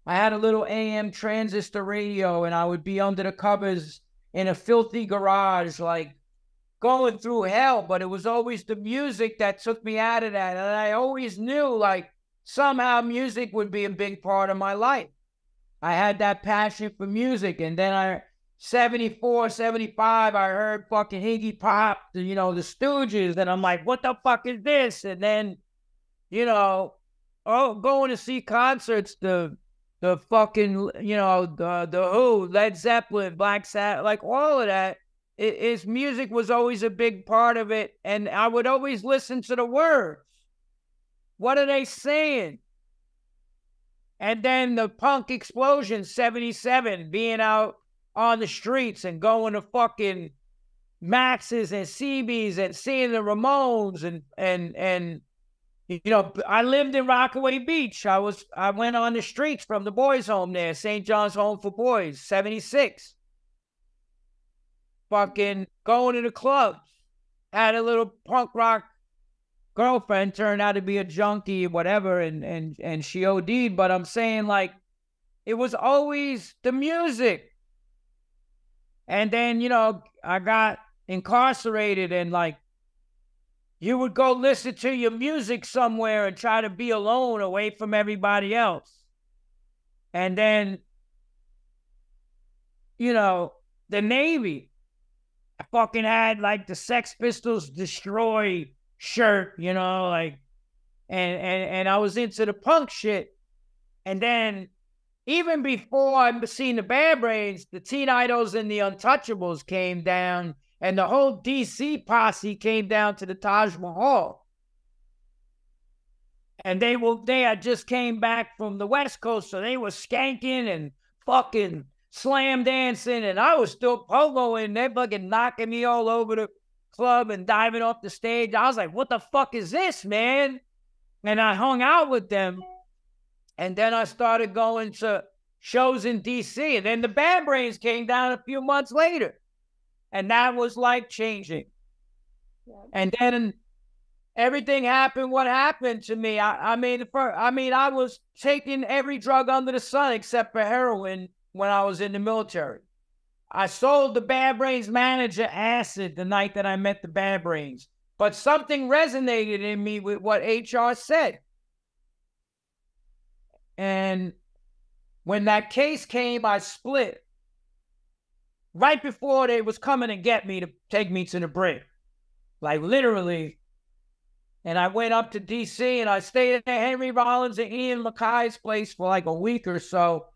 I had a little AM transistor radio, and I would be under the covers in a filthy garage, like going through hell. But it was always the music that took me out of that. And I always knew, like, somehow music would be a big part of my life. I had that passion for music. And then I, 74, 75, I heard fucking Iggy Pop, you know, the Stooges, and I'm like, what the fuck is this? And then, you know, oh, going to see concerts, the the fucking, you know, the the Who, Led Zeppelin, Black Sabbath, like all of that. It, his music was always a big part of it, and I would always listen to the words. What are they saying? And then the punk explosion, 77, being out on the streets and going to fucking Max's and CB's and seeing the Ramones and and and you know I lived in Rockaway Beach. I was I went on the streets from the boys' home there, St. John's Home for Boys, seventy six. Fucking going to the clubs. Had a little punk rock girlfriend turned out to be a junkie, whatever, and and and she OD'd. But I'm saying like it was always the music. And then, you know, I got incarcerated and like you would go listen to your music somewhere and try to be alone away from everybody else. And then, you know, the Navy. I fucking had like the Sex Pistols Destroy shirt, you know, like and and and I was into the punk shit. And then even before I seen the Bad Brains, the Teen Idles and the Untouchables came down, and the whole DC posse came down to the Taj Mahal. And they will they had just came back from the West Coast, so they were skanking and fucking slam dancing, and I was still pogoing. They fucking knocking me all over the club and diving off the stage. I was like, what the fuck is this, man? And I hung out with them. And then I started going to shows in DC. And then the Bad Brains came down a few months later. And that was life changing. Yeah. And then everything happened what happened to me. I, I mean, for, I mean, I was taking every drug under the sun except for heroin when I was in the military. I sold the Bad Brains manager acid the night that I met the Bad Brains. But something resonated in me with what HR said. And when that case came, I split right before they was coming to get me to take me to the break. Like literally. And I went up to DC and I stayed at Henry Rollins and Ian MacKaye's place for like a week or so.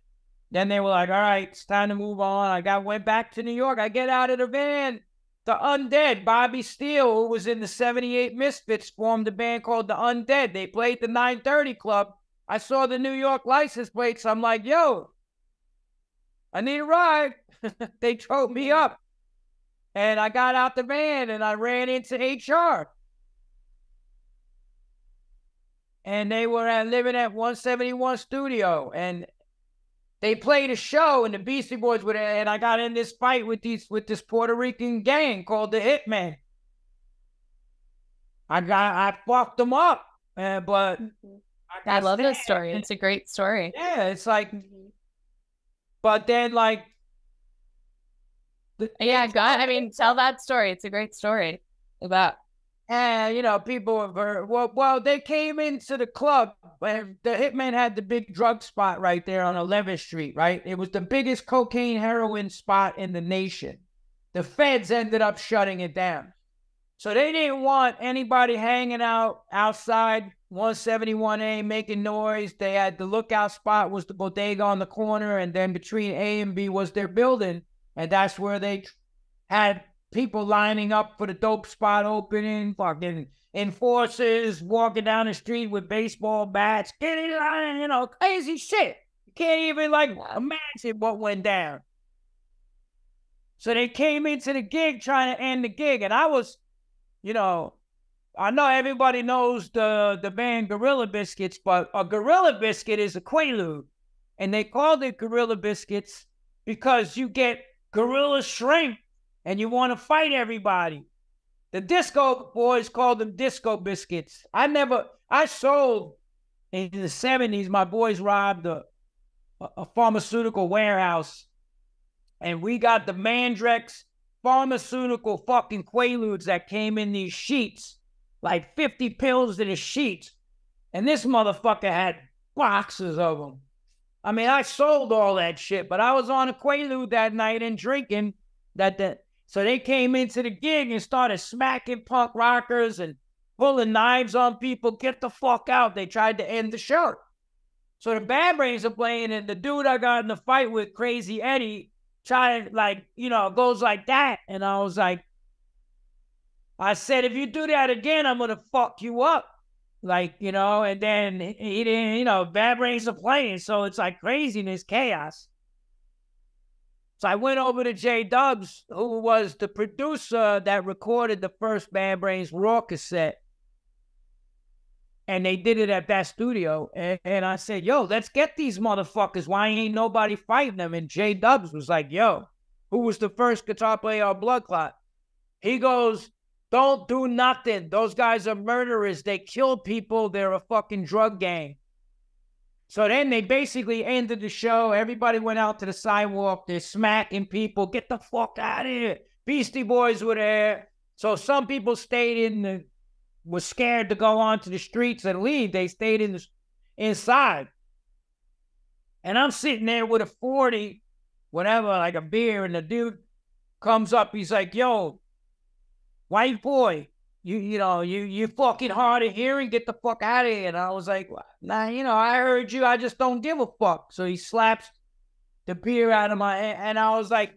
Then they were like, all right, it's time to move on. I got went back to New York. I get out of the van. The Undead, Bobby Steele, who was in the 78 Misfits, formed a band called The Undead. They played the 930 Club I saw the New York license plates. I'm like, yo, I need a ride. they drove me up. And I got out the van and I ran into HR. And they were at, living at 171 Studio. And they played a show and the Beastie Boys were there. And I got in this fight with these with this Puerto Rican gang called the Hitmen. I got I fucked them up. Uh, but mm-hmm. I, I love this story. It's a great story. Yeah, it's like mm-hmm. but then like yeah, God. I mean, tell that story. It's a great story about. And you know, people were well. Well, they came into the club, and the hitman had the big drug spot right there on 11th Street. Right, it was the biggest cocaine heroin spot in the nation. The feds ended up shutting it down, so they didn't want anybody hanging out outside 171A making noise. They had the lookout spot was the bodega on the corner, and then between A and B was their building and that's where they had people lining up for the dope spot opening, fucking enforcers walking down the street with baseball bats, getting line, you know, crazy shit. You can't even like imagine what went down. So they came into the gig trying to end the gig, and I was, you know, I know everybody knows the the band Gorilla Biscuits, but a Gorilla Biscuit is a Quaalude, and they called it Gorilla Biscuits because you get gorilla shrimp and you want to fight everybody. The disco boys called them disco biscuits. I never, I sold in the 70s, my boys robbed a, a pharmaceutical warehouse and we got the Mandrax pharmaceutical fucking quaaludes that came in these sheets, like 50 pills in a sheet. And this motherfucker had boxes of them. I mean, I sold all that shit, but I was on a Quaalude that night and drinking that the so they came into the gig and started smacking punk rockers and pulling knives on people. Get the fuck out. They tried to end the show. So the Bad Brains are playing, and the dude I got in the fight with, Crazy Eddie, tried like, you know, goes like that. And I was like, I said, if you do that again, I'm gonna fuck you up. Like, you know, and then he didn't, you know, Bad Brains are playing. So it's like craziness, chaos. So I went over to J Dubs, who was the producer that recorded the first Bad Brains Raw cassette. And they did it at that studio. And, and I said, yo, let's get these motherfuckers. Why ain't nobody fighting them? And J Dubs was like, yo, who was the first guitar player on Bloodclot? He goes, don't do nothing. Those guys are murderers. They kill people. They're a fucking drug gang. So then they basically ended the show. Everybody went out to the sidewalk. They're smacking people. Get the fuck out of here. Beastie Boys were there. So some people stayed in the, were scared to go onto the streets and leave. They stayed in the, inside. And I'm sitting there with a 40, whatever, like a beer, and the dude comes up. He's like, yo, white boy, you you know, you you fucking hard of hearing, get the fuck out of here. And I was like, nah, you know, I heard you, I just don't give a fuck. So he slaps the beer out of my hand, and I was like,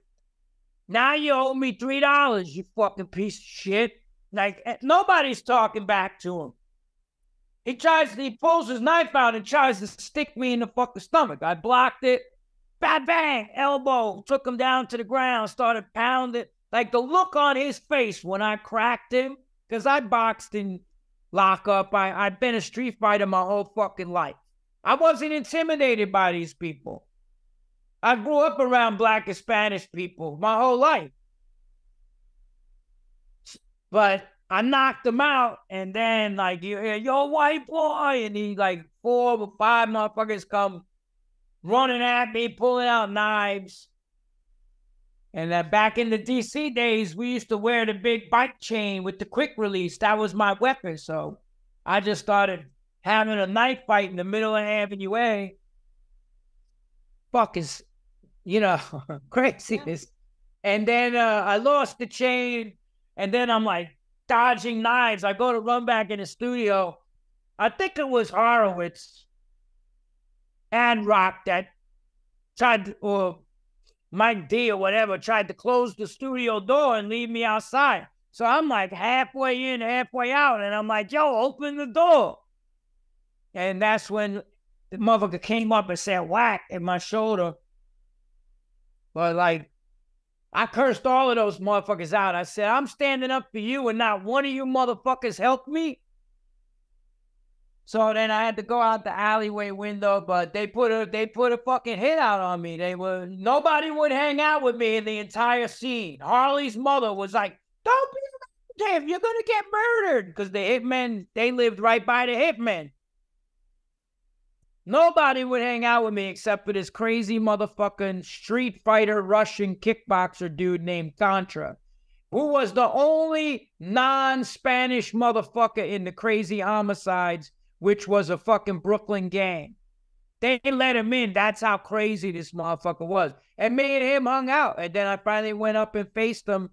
now you owe me three dollars, you fucking piece of shit. Like eh, nobody's talking back to him. He tries, he pulls his knife out and tries to stick me in the fucking stomach. I blocked it. Bad bang, elbow, took him down to the ground, started pounding. Like the look on his face when I cracked him, because I boxed in lockup. I, I've been a street fighter my whole fucking life. I wasn't intimidated by these people. I grew up around black and Spanish people my whole life. But I knocked him out, and then like you hear, yo, white boy, and he like four or five motherfuckers come running at me, pulling out knives. And uh, back in the DC days, we used to wear the big bike chain with the quick release. That was my weapon. So I just started having a knife fight in the middle of Avenue A. Fuck is, you know, craziness. And then uh, I lost the chain. And then I'm like dodging knives. I go to run back in the studio. I think it was Horovitz and Rock that tried to, or Mike D or whatever tried to close the studio door and leave me outside. So I'm like halfway in, halfway out, and I'm like, yo, open the door. And that's when the motherfucker came up and said whack at my shoulder. But like, I cursed all of those motherfuckers out. I said, I'm standing up for you, and not one of you motherfuckers helped me. So then I had to go out the alleyway window, but they put a they put a fucking hit out on me. They were nobody would hang out with me in the entire scene. Harley's mother was like, "Don't be around him, you're gonna get murdered," because the hitmen they lived right by the hitmen. Nobody would hang out with me except for this crazy motherfucking street fighter Russian kickboxer dude named Contra, who was the only non Spanish motherfucker in the crazy homicides, which was a fucking Brooklyn gang. They let him in. That's how crazy this motherfucker was. And me and him hung out. And then I finally went up and faced them.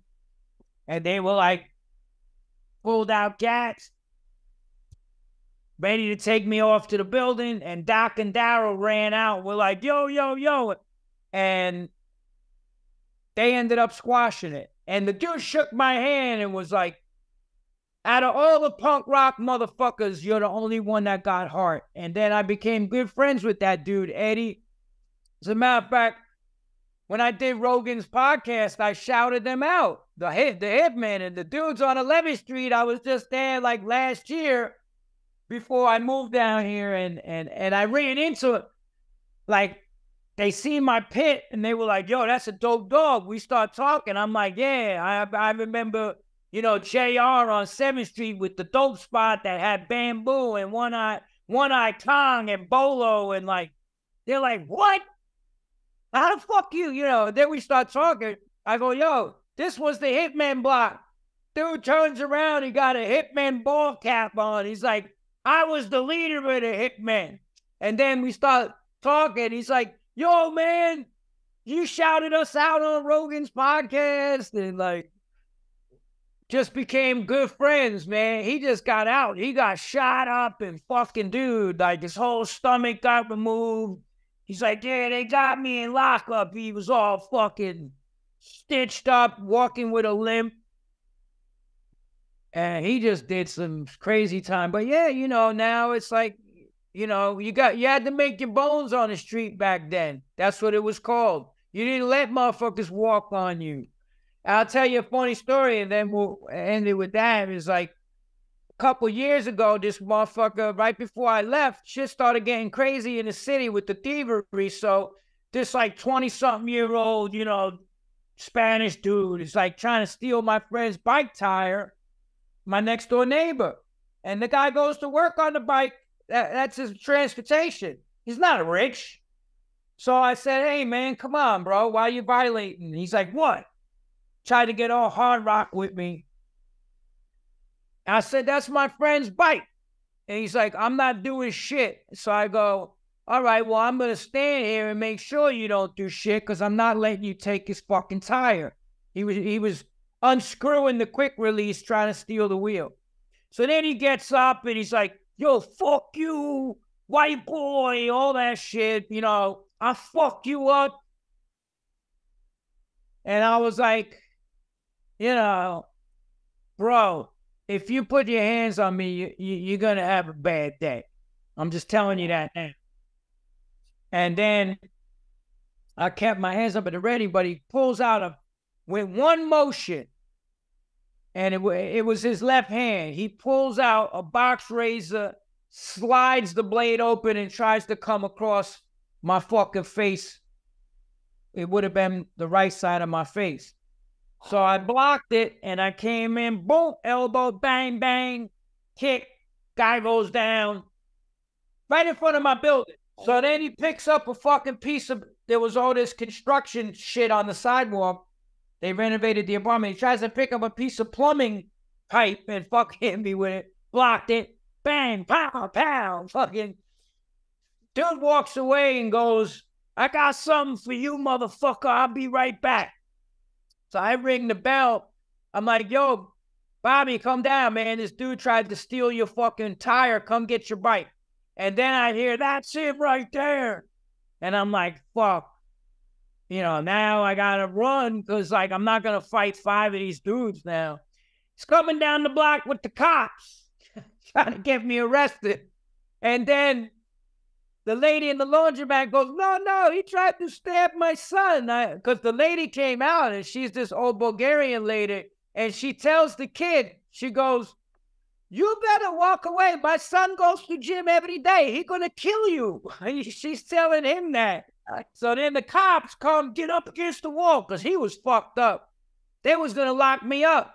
And they were like, pulled out cats ready to take me off to the building. And Doc and Daryl ran out. We're like, yo, yo, yo. And they ended up squashing it. And the dude shook my hand and was like, out of all the punk rock motherfuckers, you're the only one that got heart. And then I became good friends with that dude, Eddie. As a matter of fact, when I did Rogan's podcast, I shouted them out. The hit, the hitman, and the dudes on 11th Street. I was just there like last year before I moved down here and and and I ran into it. Like they see my pit and they were like, "Yo, that's a dope dog." We start talking. I'm like, "Yeah, I I remember." You know, JR on 7th Street with the dope spot that had bamboo and one eye, one eye Kong and Bolo and like, they're like, what? How the fuck you? You know, then we start talking. I go, yo, this was the Hitman block. Dude turns around, he got a Hitman ball cap on. He's like, I was the leader of the hitman. And then we start talking. He's like, yo, man, you shouted us out on Rogan's podcast and like just became good friends, man. He just got out. He got shot up and fucking dude, like his whole stomach got removed. He's like, yeah, they got me in lockup. He was all fucking stitched up, walking with a limp and he just did some crazy time. But yeah, you know, now it's like, you know, you got you had to make your bones on the street back then. That's what it was called. You didn't let motherfuckers walk on you. I'll tell you a funny story, and then we'll end it with that. It's like a couple years ago, this motherfucker, right before I left, shit started getting crazy in the city with the thievery. So this like 20 something year old, you know, Spanish dude is like trying to steal my friend's bike tire my next door neighbor. And the guy goes to work on the bike. That, that's his transportation. He's not rich. So I said, hey, man, come on, bro. Why are you violating? He's like, what? Tried to get all hard rock with me. I said, that's my friend's bike. And he's like, I'm not doing shit. So I go, all right, well, I'm going to stand here and make sure you don't do shit because I'm not letting you take his fucking tire. He was, he was unscrewing the quick release, trying to steal the wheel. So then he gets up and he's like, yo, fuck you, white boy, all that shit, you know, I fuck you up. And I was like, you know, bro, if you put your hands on me, you, you, you're going to have a bad day. I'm just telling you that now. And then I kept my hands up at the ready, but he pulls out a with one motion, and it, it was his left hand. He pulls out a box razor, slides the blade open, and tries to come across my fucking face. It would have been the right side of my face. So I blocked it and I came in, boom, elbow, bang, bang, kick, guy goes down right in front of my building. So oh. then he picks up a fucking piece of, there was all this construction shit on the sidewalk. They renovated the apartment. He tries to pick up a piece of plumbing pipe and fuck hit me with it. Blocked it. Bang, pow, pow. Fucking dude walks away and goes, I got something for you, motherfucker. I'll be right back. So I ring the bell. I'm like, yo, Bobby, come down, man. This dude tried to steal your fucking tire. Come get your bike. And then I hear, that's it right there. And I'm like, fuck you know, now I gotta run because like I'm not gonna fight five of these dudes now. He's coming down the block with the cops, trying to get me arrested. And then the lady in the laundromat goes, no, no, he tried to stab my son. Because the lady came out and she's this old Bulgarian lady. And she tells the kid, she goes, you better walk away. My son goes to gym every day. He gonna kill you. She's telling him that. So then the cops come get up against the wall because he was fucked up. They was gonna lock me up.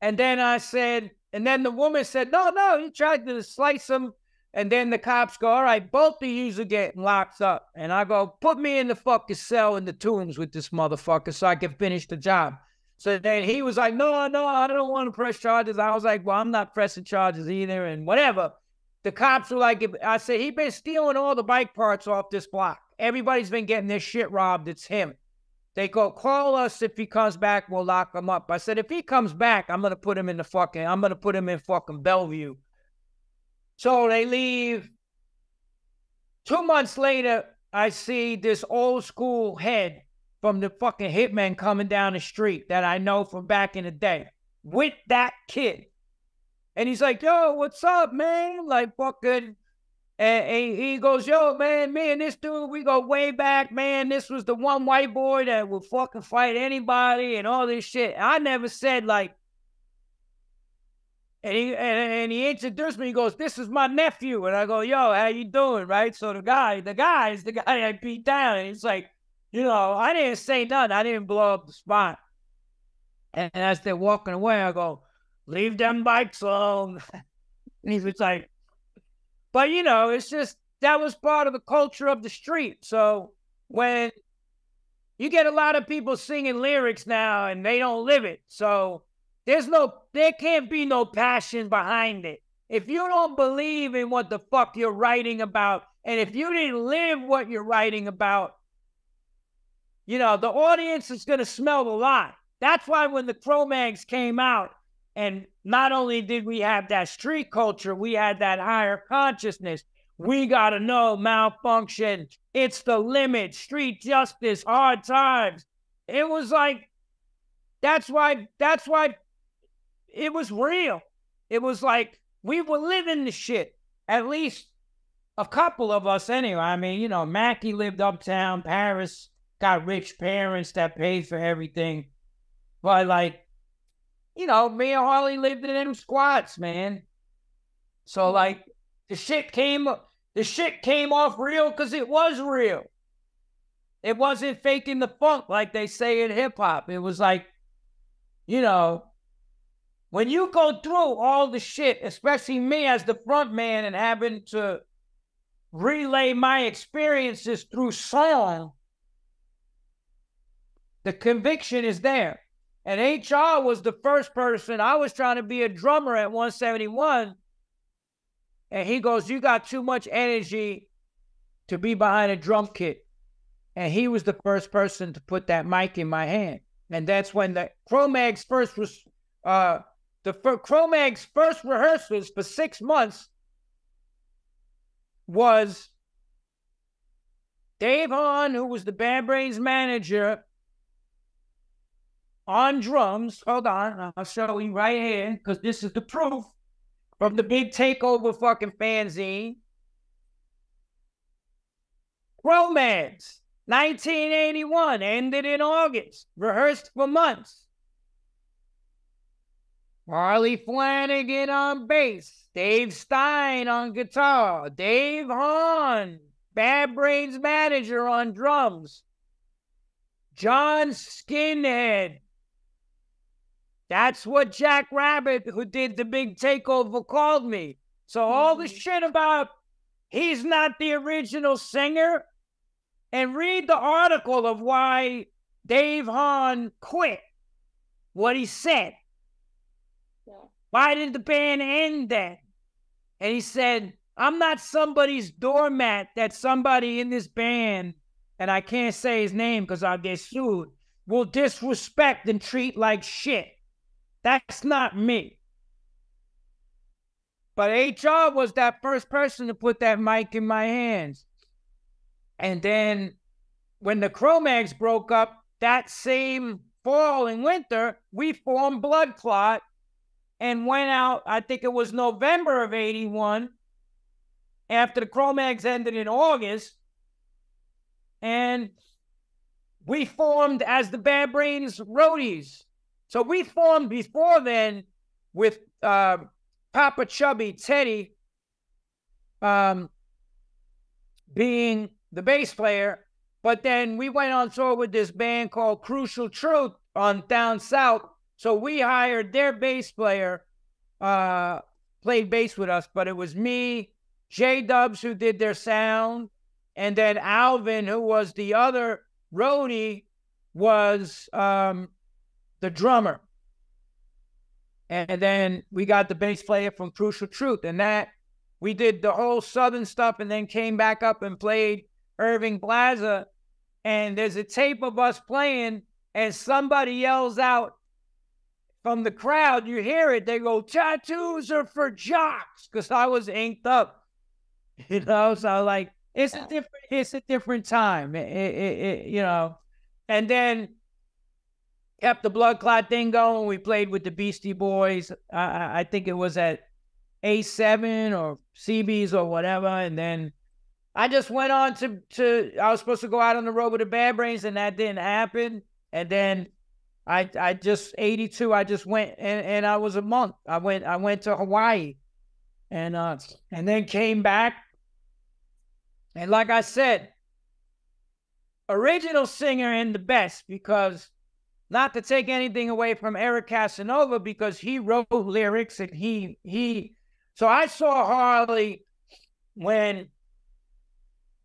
And then I said, and then the woman said, no, no, he tried to slice him. And then the cops go, all right, both of you are getting locked up. And I go, put me in the fucking cell in the tombs with this motherfucker so I can finish the job. So then he was like, no, no, I don't want to press charges. I was like, well, I'm not pressing charges either, and whatever. The cops were like, I said, he been stealing all the bike parts off this block. Everybody's been getting their shit robbed. It's him. They go, call us if he comes back, we'll lock him up. I said, if he comes back, I'm gonna put him in the fucking, I'm gonna put him in fucking Bellevue. So they leave. Two months later, I see this old school head from the fucking hitman coming down the street that I know from back in the day with that kid. And he's like, yo, what's up, man? Like, fucking. And, he goes, yo, man, me and this dude, we go way back, man. This was the one white boy that would fucking fight anybody and all this shit. I never said, like, and he and, and he introduced me. He goes, "This is my nephew," and I go, "Yo, how you doing?" Right. So the guy, the guy is the guy I beat down, and he's like, you know, I didn't say nothing. I didn't blow up the spot. And, as they're walking away, I go, leave them bikes alone. and he's like, but you know, it's just that was part of the culture of the street. So when you get a lot of people singing lyrics now and they don't live it. So there's no, there can't be no passion behind it. If you don't believe in what the fuck you're writing about, and if you didn't live what you're writing about, you know, the audience is going to smell the lie. That's why when the Cro-Mags came out, and not only did we have that street culture, we had that higher consciousness. We got to know malfunction. It's the limit, street justice, hard times. It was like, that's why, that's why it was real. It was like we were living the shit. At least a couple of us, anyway. I mean, you know, Mackie lived uptown, Parris got rich parents that paid for everything. But like, you know, me and Harley lived in them squats, man. So mm-hmm. like the shit came the shit came off real because it was real. It wasn't faking the funk like they say in hip hop. It was like, you know, when you go through all the shit, especially me as the front man and having to relay my experiences through song, the conviction is there. And HR was the first person. I was trying to be a drummer at 171. And he goes, You got too much energy to be behind a drum kit. And he was the first person to put that mic in my hand. And that's when the Cro-Mags first was, uh, the Cro-Mags first rehearsals for six months was Dave Hahn, who was the Bad Brains manager, on drums. Hold on, I'll show you right here because this is the proof from the big takeover fucking fanzine. Cro-Mags, 1981, ended in August, rehearsed for months. Harley Flanagan on bass, Dave Stein on guitar, Dave Hahn, Bad Brains manager on drums, John Skinhead that's what Jack Rabid, who did the big takeover, called me. So all the mm-hmm. shit about he's not the original singer, and read the article of why Dave Hahn quit. What he said. Why did the band end then? And he said, I'm not somebody's doormat that somebody in this band, and I can't say his name because I'll get sued, will disrespect and treat like shit. That's not me. But HR was that first person to put that mic in my hands. And then when the Cro-Mags broke up, that same fall and winter, we formed Bloodclot and went out, I think it was November of 81, after the Cro-Mags ended in August. And we formed as the Bad Brains Roadies. So we formed before then with uh, Papa Chubby Teddy um, being the bass player. But then we went on tour with this band called Crucial Truth on down south. So we hired their bass player, uh, played bass with us, but it was me, J Dubs, who did their sound, and then Alvin, who was the other roadie, was um, the drummer. And then we got the bass player from Crucial Truth, and that we did the whole Southern stuff, and then came back up and played Irving Plaza. And there's a tape of us playing, and somebody yells out from the crowd. You hear it. They go, "Tattoos are for jocks," because I was inked up. You know, so like it's a different it's a different time. It, it, it, you know, and then kept the blood clot thing going. We played with the Beastie Boys. I, I think it was at A7 or CB's or whatever, and then I just went on to to I was supposed to go out on the road with the Bad Brains, and that didn't happen. And then I I just 82. I just went and, and I was a month. I went I went to Hawaii, and uh and then came back and like I said, original singer and the best because not to take anything away from Eric Casanova because he wrote lyrics and he he so I saw Harley when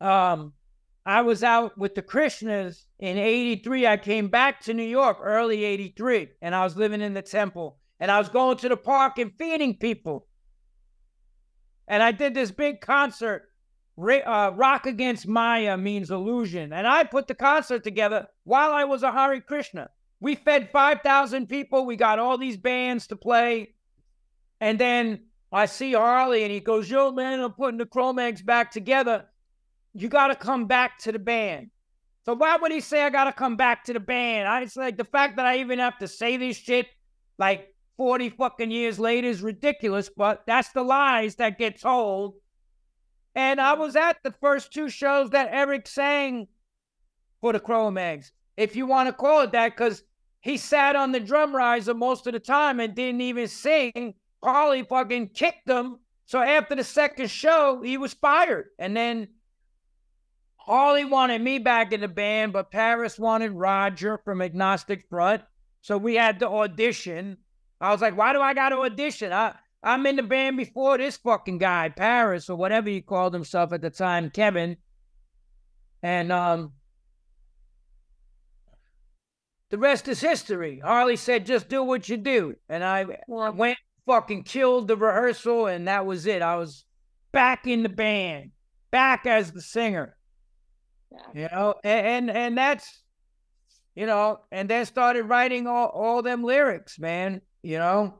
um I was out with the Krishnas in 83. I came back to New York early 83 and I was living in the temple and I was going to the park and feeding people. And I did this big concert uh, Rock Against Maya means illusion. And I put the concert together while I was a Hare Krishna. We fed 5,000 people. We got all these bands to play. And then I see Harley and he goes, Yo, man, I'm putting the Cro-Mags back together. You got to come back to the band. So why would he say I got to come back to the band? I, just like the fact that I even have to say this shit like 40 fucking years later is ridiculous, but that's the lies that get told and I was at the first two shows that Eric sang for the Cro-Mags, if you want to call it that, because he sat on the drum riser most of the time and didn't even sing. Harley fucking kicked him. So after the second show, he was fired. And then Harley wanted me back in the band, but Parris wanted Roger from Agnostic Front. So we had to audition. I was like, why do I got to audition? I, I'm in the band before this fucking guy, Parris, or whatever he called himself at the time, Kevin. And um the rest is history. Harley said, just do what you do. And I went fucking killed the rehearsal, and that was it. I was back in the band, back as the singer. Yeah. You know, and, and and that's you know, and then started writing all, all them lyrics, man. You know,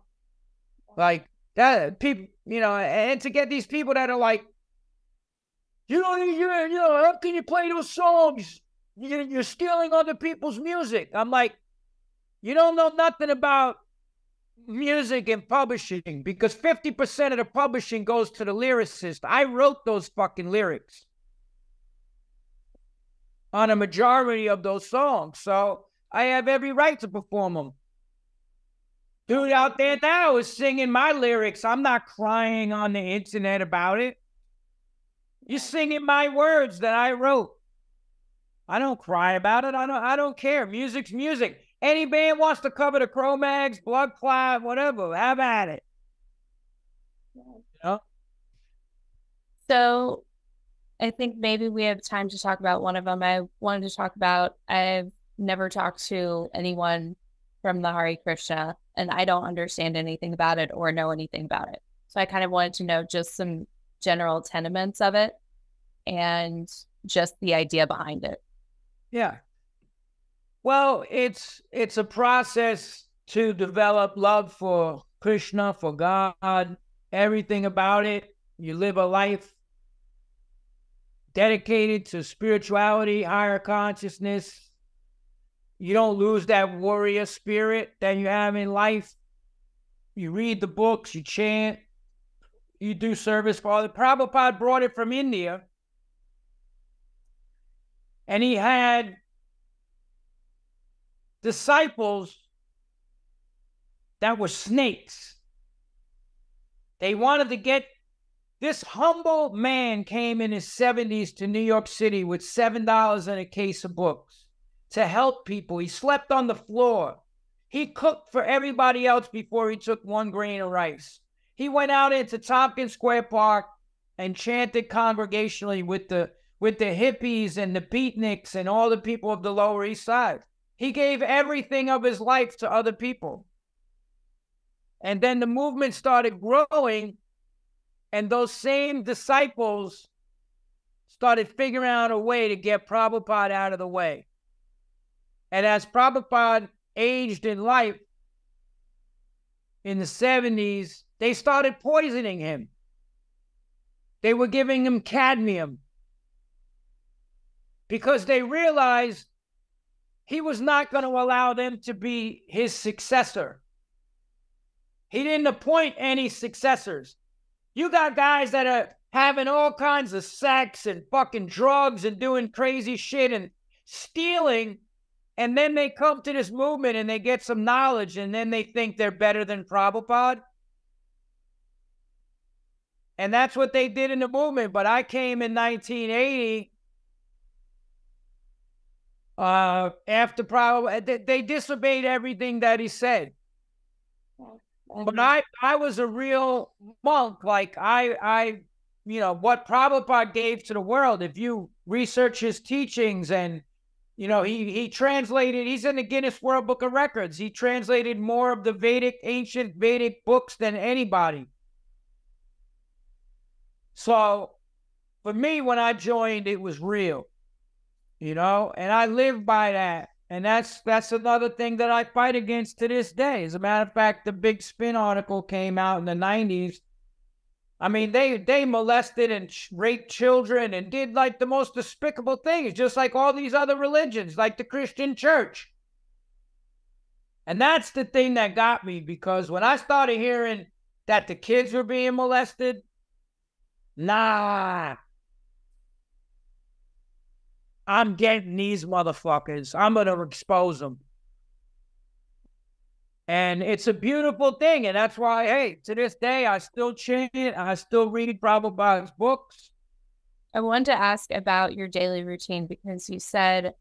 like that people, you know, and to get these people that are like, you know, you, you know, how can you play those songs? You're, you're stealing other people's music. I'm like, you don't know nothing about music and publishing because 50% of the publishing goes to the lyricist. I wrote those fucking lyrics on a majority of those songs. So I have every right to perform them. Dude out there now is singing my lyrics. I'm not crying on the internet about it. You're singing my words that I wrote. I don't cry about it. I don't I don't care. Music's music. Any band wants to cover the Cro-Mags, Bloodclot, whatever, have at it. You know? So I think maybe we have time to talk about one of them. I wanted to talk about I've never talked to anyone from the Hare Krishna and I don't understand anything about it or know anything about it. So I kind of wanted to know just some general tenements of it and just the idea behind it. Yeah. Well, it's it's a process to develop love for Krishna, for God, everything about it. You live a life dedicated to spirituality, higher consciousness, you don't lose that warrior spirit that you have in life. You read the books, you chant, you do service for other. Prabhupada brought it from India. And he had disciples that were snakes. They wanted to get this humble man came in his 70s to New York City with $7 and a case of books to help people. He slept on the floor. He cooked for everybody else before he took one grain of rice. He went out into Tompkins Square Park and chanted congregationally with the with the hippies and the beatniks and all the people of the Lower East Side. He gave everything of his life to other people. And then the movement started growing, and those same disciples started figuring out a way to get Prabhupada out of the way. And as Prabhupada aged in life in the 70s, they started poisoning him. They were giving him cadmium because they realized he was not going to allow them to be his successor. He didn't appoint any successors. You got guys that are having all kinds of sex and fucking drugs and doing crazy shit and stealing. And then they come to this movement and they get some knowledge and then they think they're better than Prabhupada. And that's what they did in the movement. But I came in 1980 uh, after Prabhupada. They, they disobeyed everything that he said. But mm-hmm. I, I was a real monk. Like I, I, you know, what Prabhupada gave to the world. If you research his teachings and, you know, he he translated. He's in the Guinness World Book of Records. He translated more of the Vedic, ancient Vedic books than anybody. So, for me, when I joined, it was real, you know, and I live by that. And that's that's another thing that I fight against to this day. As a matter of fact, the big spin article came out in the 90s. I mean, they they molested and raped children and did like the most despicable things, just like all these other religions, like the Christian church. And that's the thing that got me because when I started hearing that the kids were being molested, nah, I'm getting these motherfuckers. I'm going to expose them. And it's a beautiful thing. And that's why, hey, to this day, I still chant. I still read Prabhupada's books. I wanted to ask about your daily routine because you said,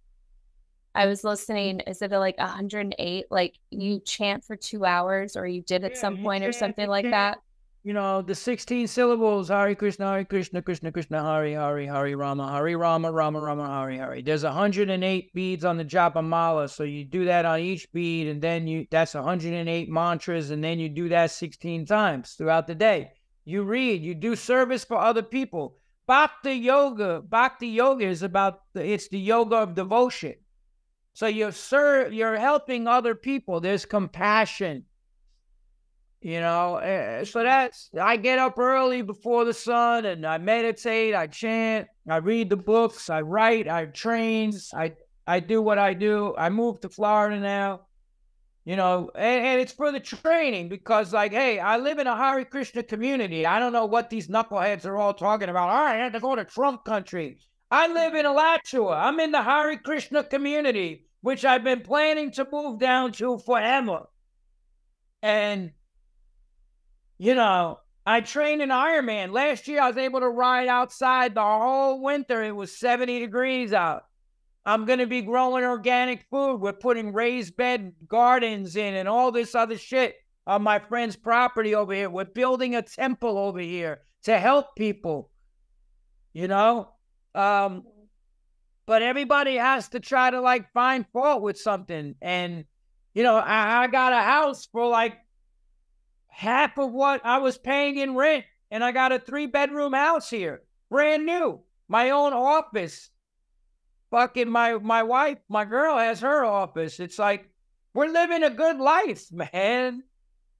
I was listening, is it like 108? Like you chant for two hours or you did at yeah, some point or something like that? You know, the 16 syllables, Hare Krishna, Hare Krishna, Krishna Krishna, Hare Hare, Hare Rama, Hare Rama, Rama Rama, Hare Hare. There's 108 beads on the Japa Mala, so you do that on each bead, and then you that's 108 mantras, and then you do that 16 times throughout the day. You read, you do service for other people. Bhakti yoga, Bhakti yoga is about the, it's the yoga of devotion. So you're sir, you're helping other people. There's compassion you know, so that's I get up early before the sun and I meditate, I chant, I read the books, I write, I train, I I do what I do. I moved to Florida now, you know, and, and it's for the training because, like, hey, I live in a Hare Krishna community. I don't know what these knuckleheads are all talking about. All right, I had to go to Trump country. I live in Alachua. I'm in the Hare Krishna community, which I've been planning to move down to forever. And you know, I trained in Ironman. Last year, I was able to ride outside the whole winter. It was 70 degrees out. I'm going to be growing organic food. We're putting raised bed gardens in and all this other shit on my friend's property over here. We're building a temple over here to help people, you know? Um, but everybody has to try to like find fault with something. And, you know, I, I got a house for like half of what I was paying in rent. And I got a three bedroom house here, brand new, my own office. Fucking my my wife, my girl has her office. It's like we're living a good life, man.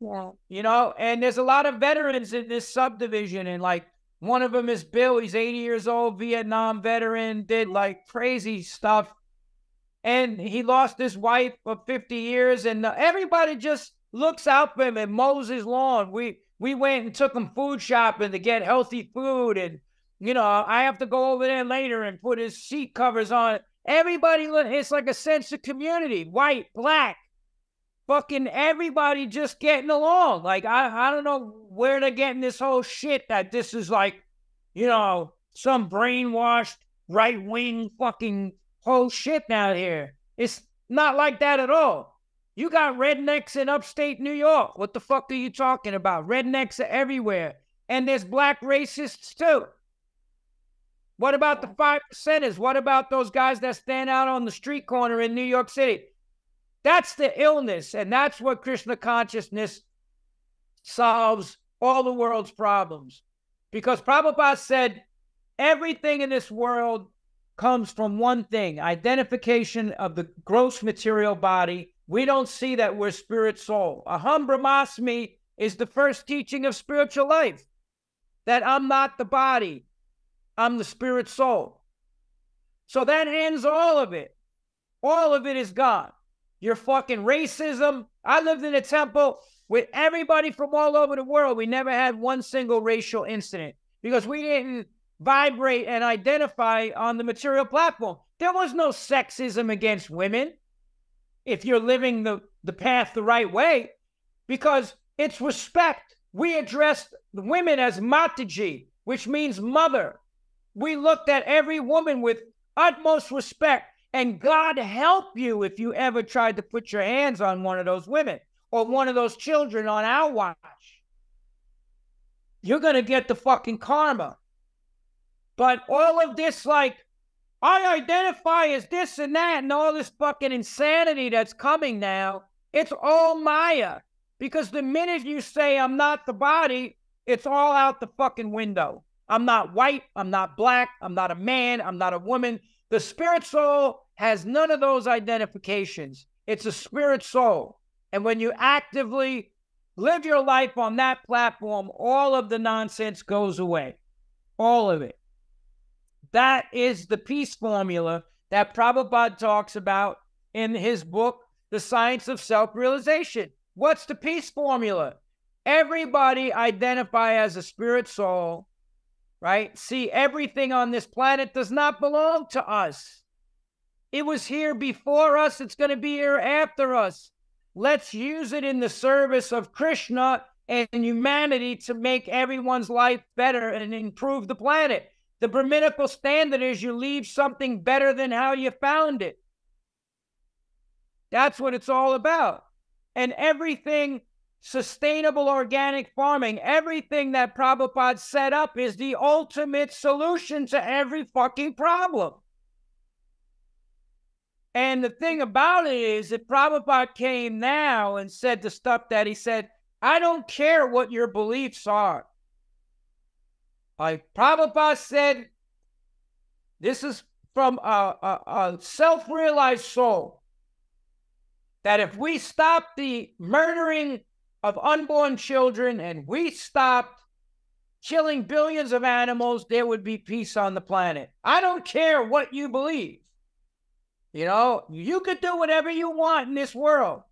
Yeah. You know, and there's a lot of veterans in this subdivision, and like one of them is Bill. He's 80 years old, Vietnam veteran, did like crazy stuff. And he lost his wife for 50 years, and uh, everybody just looks out for him and mows his lawn. We we went and took them food shopping to get healthy food. And, you know, I have to go over there later and put his seat covers on. Everybody, it's like a sense of community white, black, fucking everybody just getting along. Like, I, I don't know where they're getting this whole shit that this is like, you know, some brainwashed right wing fucking whole shit out here. It's not like that at all. You got rednecks in upstate New York. What the fuck are you talking about? Rednecks are everywhere. And there's black racists too. What about the five percenters? What about those guys that stand out on the street corner in New York City? That's the illness, and that's what Krishna consciousness solves all the world's problems. Because Prabhupada said everything in this world comes from one thing identification of the gross material body. We don't see that we're spirit soul. Aham Brahmasmi is the first teaching of spiritual life that I'm not the body, I'm the spirit soul. So that ends all of it. All of it is gone. Your fucking racism. I lived in a temple with everybody from all over the world. We never had one single racial incident because we didn't vibrate and identify on the material platform. There was no sexism against women if you're living the, the path the right way, because it's respect. We addressed the women as Mataji, which means mother. We looked at every woman with utmost respect. And God help you if you ever tried to put your hands on one of those women or one of those children on our watch. You're going to get the fucking karma. But all of this, like, I identify as this and that, and all this fucking insanity that's coming now, it's all Maya. Because the minute you say I'm not the body, it's all out the fucking window. I'm not white. I'm not black. I'm not a man. I'm not a woman. The spirit soul has none of those identifications. It's a spirit soul. And when you actively live your life on that platform, all of the nonsense goes away. All of it. That is the peace formula that Prabhupada talks about in his book, The Science of Self Realization. What's the peace formula? Everybody identify as a spirit soul, right? See, everything on this planet does not belong to us. It was here before us, it's going to be here after us. Let's use it in the service of Krishna and humanity to make everyone's life better and improve the planet. The Brahminical standard is you leave something better than how you found it. That's what it's all about. And everything sustainable organic farming, everything that Prabhupada set up is the ultimate solution to every fucking problem. And the thing about it is that Prabhupada came now and said the stuff that he said, I don't care what your beliefs are. Like Prabhupada said, this is from a, a, a self realized soul that if we stop the murdering of unborn children and we stopped killing billions of animals, there would be peace on the planet. I don't care what you believe. You know, you could do whatever you want in this world.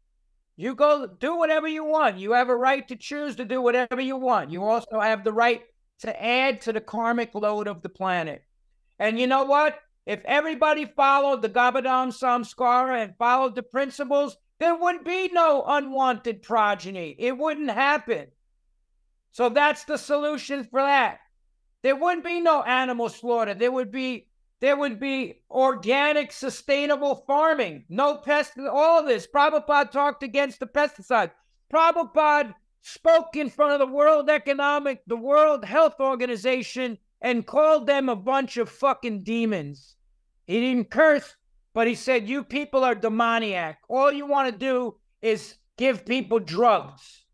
You go do whatever you want. You have a right to choose to do whatever you want. You also have the right to add to the karmic load of the planet. And you know what? If everybody followed the Garbhadhan Samskara and followed the principles, there wouldn't be no unwanted progeny. It wouldn't happen. So that's the solution for that. There wouldn't be no animal slaughter. There would be there would be organic, sustainable farming, no pest, all of this. Prabhupada talked against the pesticides. Prabhupada spoke in front of the World Economic, the World Health Organization, and called them a bunch of fucking demons. He didn't curse, but he said, You people are demoniac. All you want to do is give people drugs.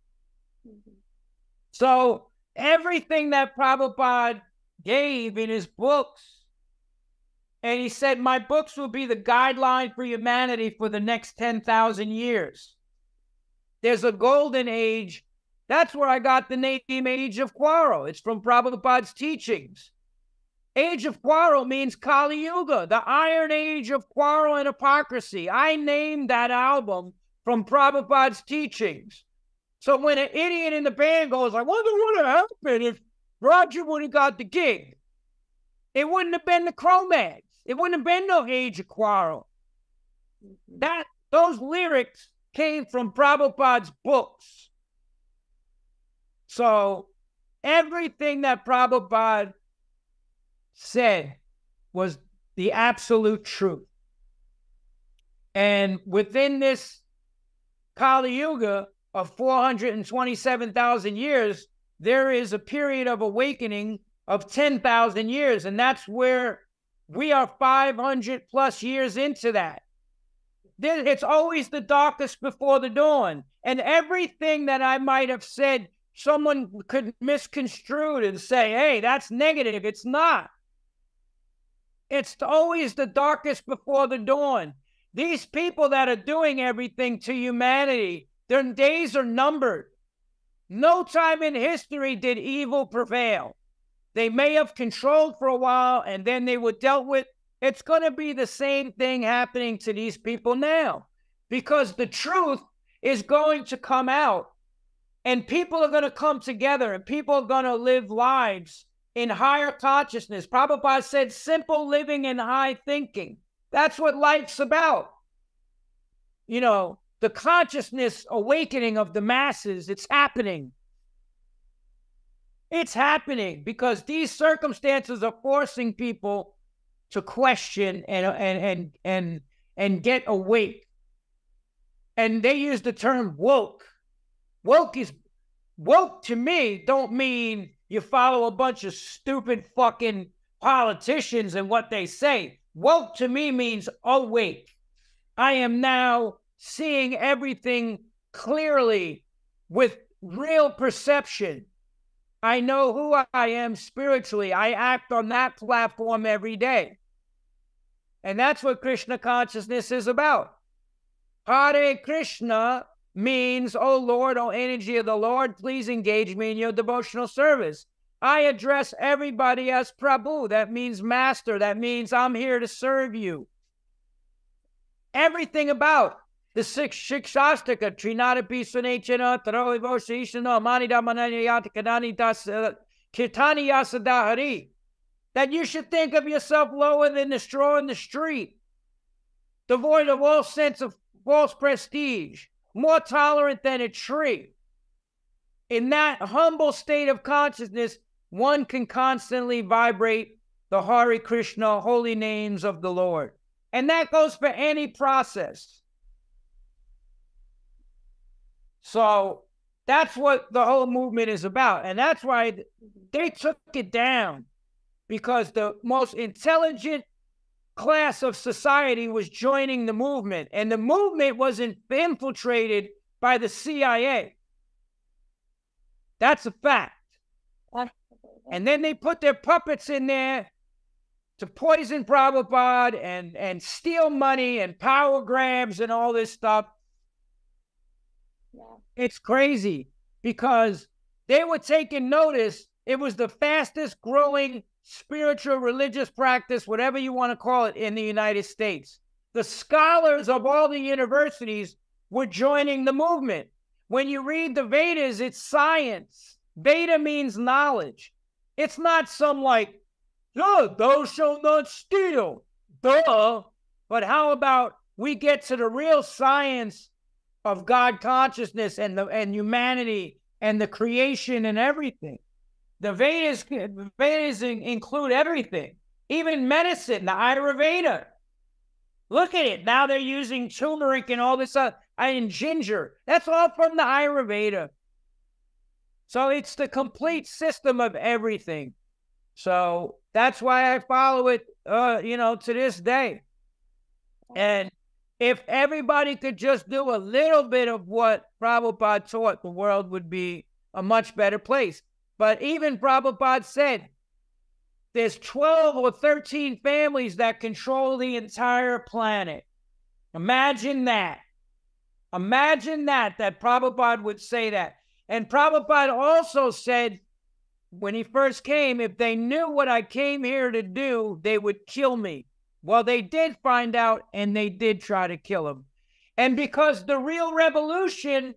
So everything that Prabhupada gave in his books, and he said, My books will be the guideline for humanity for the next 10,000 years. There's a golden age that's where I got the name Age of Quarrel. It's from Prabhupada's teachings. Age of Quarrel means Kali Yuga, the Iron Age of Quarrel and Hypocrisy. I named that album from Prabhupada's teachings. So when an idiot in the band goes, I wonder what would have happened if Roger would have got the gig, it wouldn't have been the Cro-Mags. It wouldn't have been no Age of Quarrel. That those lyrics came from Prabhupada's books. So everything that Prabhupada said was the absolute truth. And within this Kali Yuga of 427,000 years, there is a period of awakening of 10,000 years. And that's where we are 500 plus years into that. It's always the darkest before the dawn. And everything that I might have said, someone could misconstrue and say, hey, that's negative. It's not. It's always the darkest before the dawn. These people that are doing everything to humanity, their days are numbered. No time in history did evil prevail. They may have controlled for a while and then they were dealt with. It's going to be the same thing happening to these people now because the truth is going to come out and people are going to come together and people are going to live lives in higher consciousness. Prabhupada said simple living and high thinking. That's what life's about. You know, the consciousness awakening of the masses, it's happening. It's happening because these circumstances are forcing people to question and and and and and get awake. And they use the term woke. Woke is woke to me don't mean you follow a bunch of stupid fucking politicians and what they say. Woke to me means awake. I am now seeing everything clearly with real perception. I know who I am spiritually. I act on that platform every day. And that's what Krishna consciousness is about. Hare Krishna means, Oh Lord, oh energy of the Lord, please engage me in your devotional service. I address everybody as Prabhu. That means master. That means I'm here to serve you. Everything about the six Shikshashtaka, Trinada Pisanechana, Taroivosishana, Manida Manayata Kadani Das uh, Kirtani Yasadahari, that you should think of yourself lower than the straw in the street, devoid of all sense of false prestige, more tolerant than a tree. In that humble state of consciousness, one can constantly vibrate the Hare Krishna holy names of the Lord. And that goes for any process. So that's what the whole movement is about. And that's why they took it down because the most intelligent class of society was joining the movement. And the movement was infiltrated by the CIA. That's a fact. And then they put their puppets in there to poison Prabhupada and, and steal money and power grabs and all this stuff. Yeah. It's crazy because they were taking notice. It was the fastest growing spiritual religious practice, whatever you want to call it, in the United States. The scholars of all the universities were joining the movement. When you read the Vedas, it's science. Veda means knowledge. It's not some like, oh, thou shalt not steal. Duh. But how about we get to the real science of God consciousness and the and humanity and the creation and everything? The Vedas, Vedas include everything, even medicine, the Ayurveda. Look at it. Now they're using turmeric and all this uh, and ginger. That's all from the Ayurveda. So it's the complete system of everything. So that's why I follow it, uh, you know, to this day. And if everybody could just do a little bit of what Prabhupada taught, the world would be a much better place. But even Prabhupada said there's 12 or 13 families that control the entire planet. Imagine that. Imagine that, that Prabhupada would say that. And Prabhupada also said when he first came, if they knew what I came here to do, they would kill me. Well, they did find out and they did try to kill him. And because the real revolution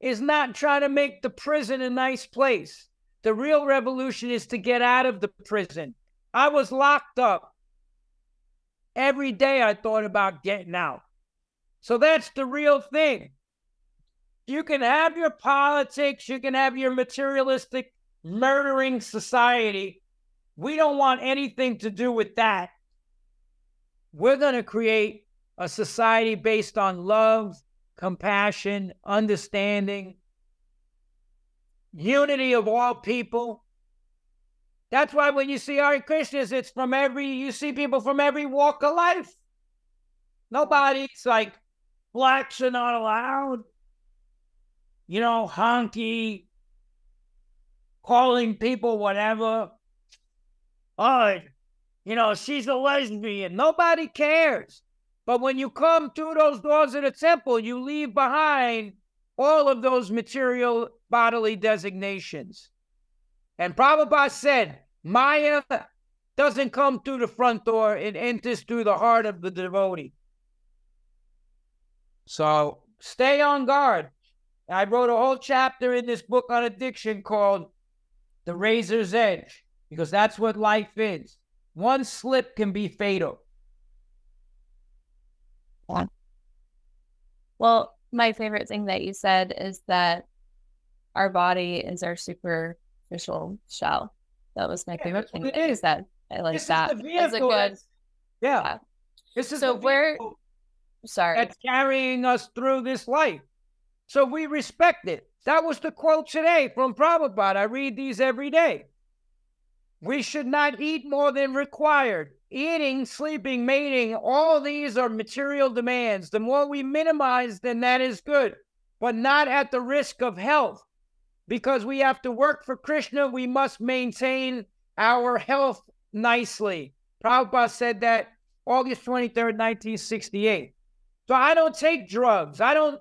is not trying to make the prison a nice place. The real revolution is to get out of the prison. I was locked up. Every day I thought about getting out. So that's the real thing. You can have your politics, you can have your materialistic murdering society. We don't want anything to do with that. We're going to create a society based on love, compassion, understanding, unity of all people. That's why when you see Hare Krishnas, it's from every, you see people from every walk of life. Nobody's like, blacks are not allowed. You know, honky, calling people whatever. Oh, you know, she's a lesbian. Nobody cares. But when you come through those doors of the temple, you leave behind all of those material bodily designations. And Prabhupada said, Maya doesn't come through the front door, it enters through the heart of the devotee. So stay on guard. I wrote a whole chapter in this book on addiction called The Razor's Edge, because that's what life is. One slip can be fatal. Well, my favorite thing that you said is that our body is our superficial shell. That was my yeah, favorite thing that. I like this that. It's a good. Yeah. yeah. This is so where. Sorry. That's carrying us through this life. So we respect it. That was the quote today from Prabhupada. I read these every day. We should not eat more than required. Eating, sleeping, mating, all these are material demands. The more we minimize, then that is good, but not at the risk of health. Because we have to work for Krishna, we must maintain our health nicely. Prabhupada said that August 23rd, 1968. So I don't take drugs. I don't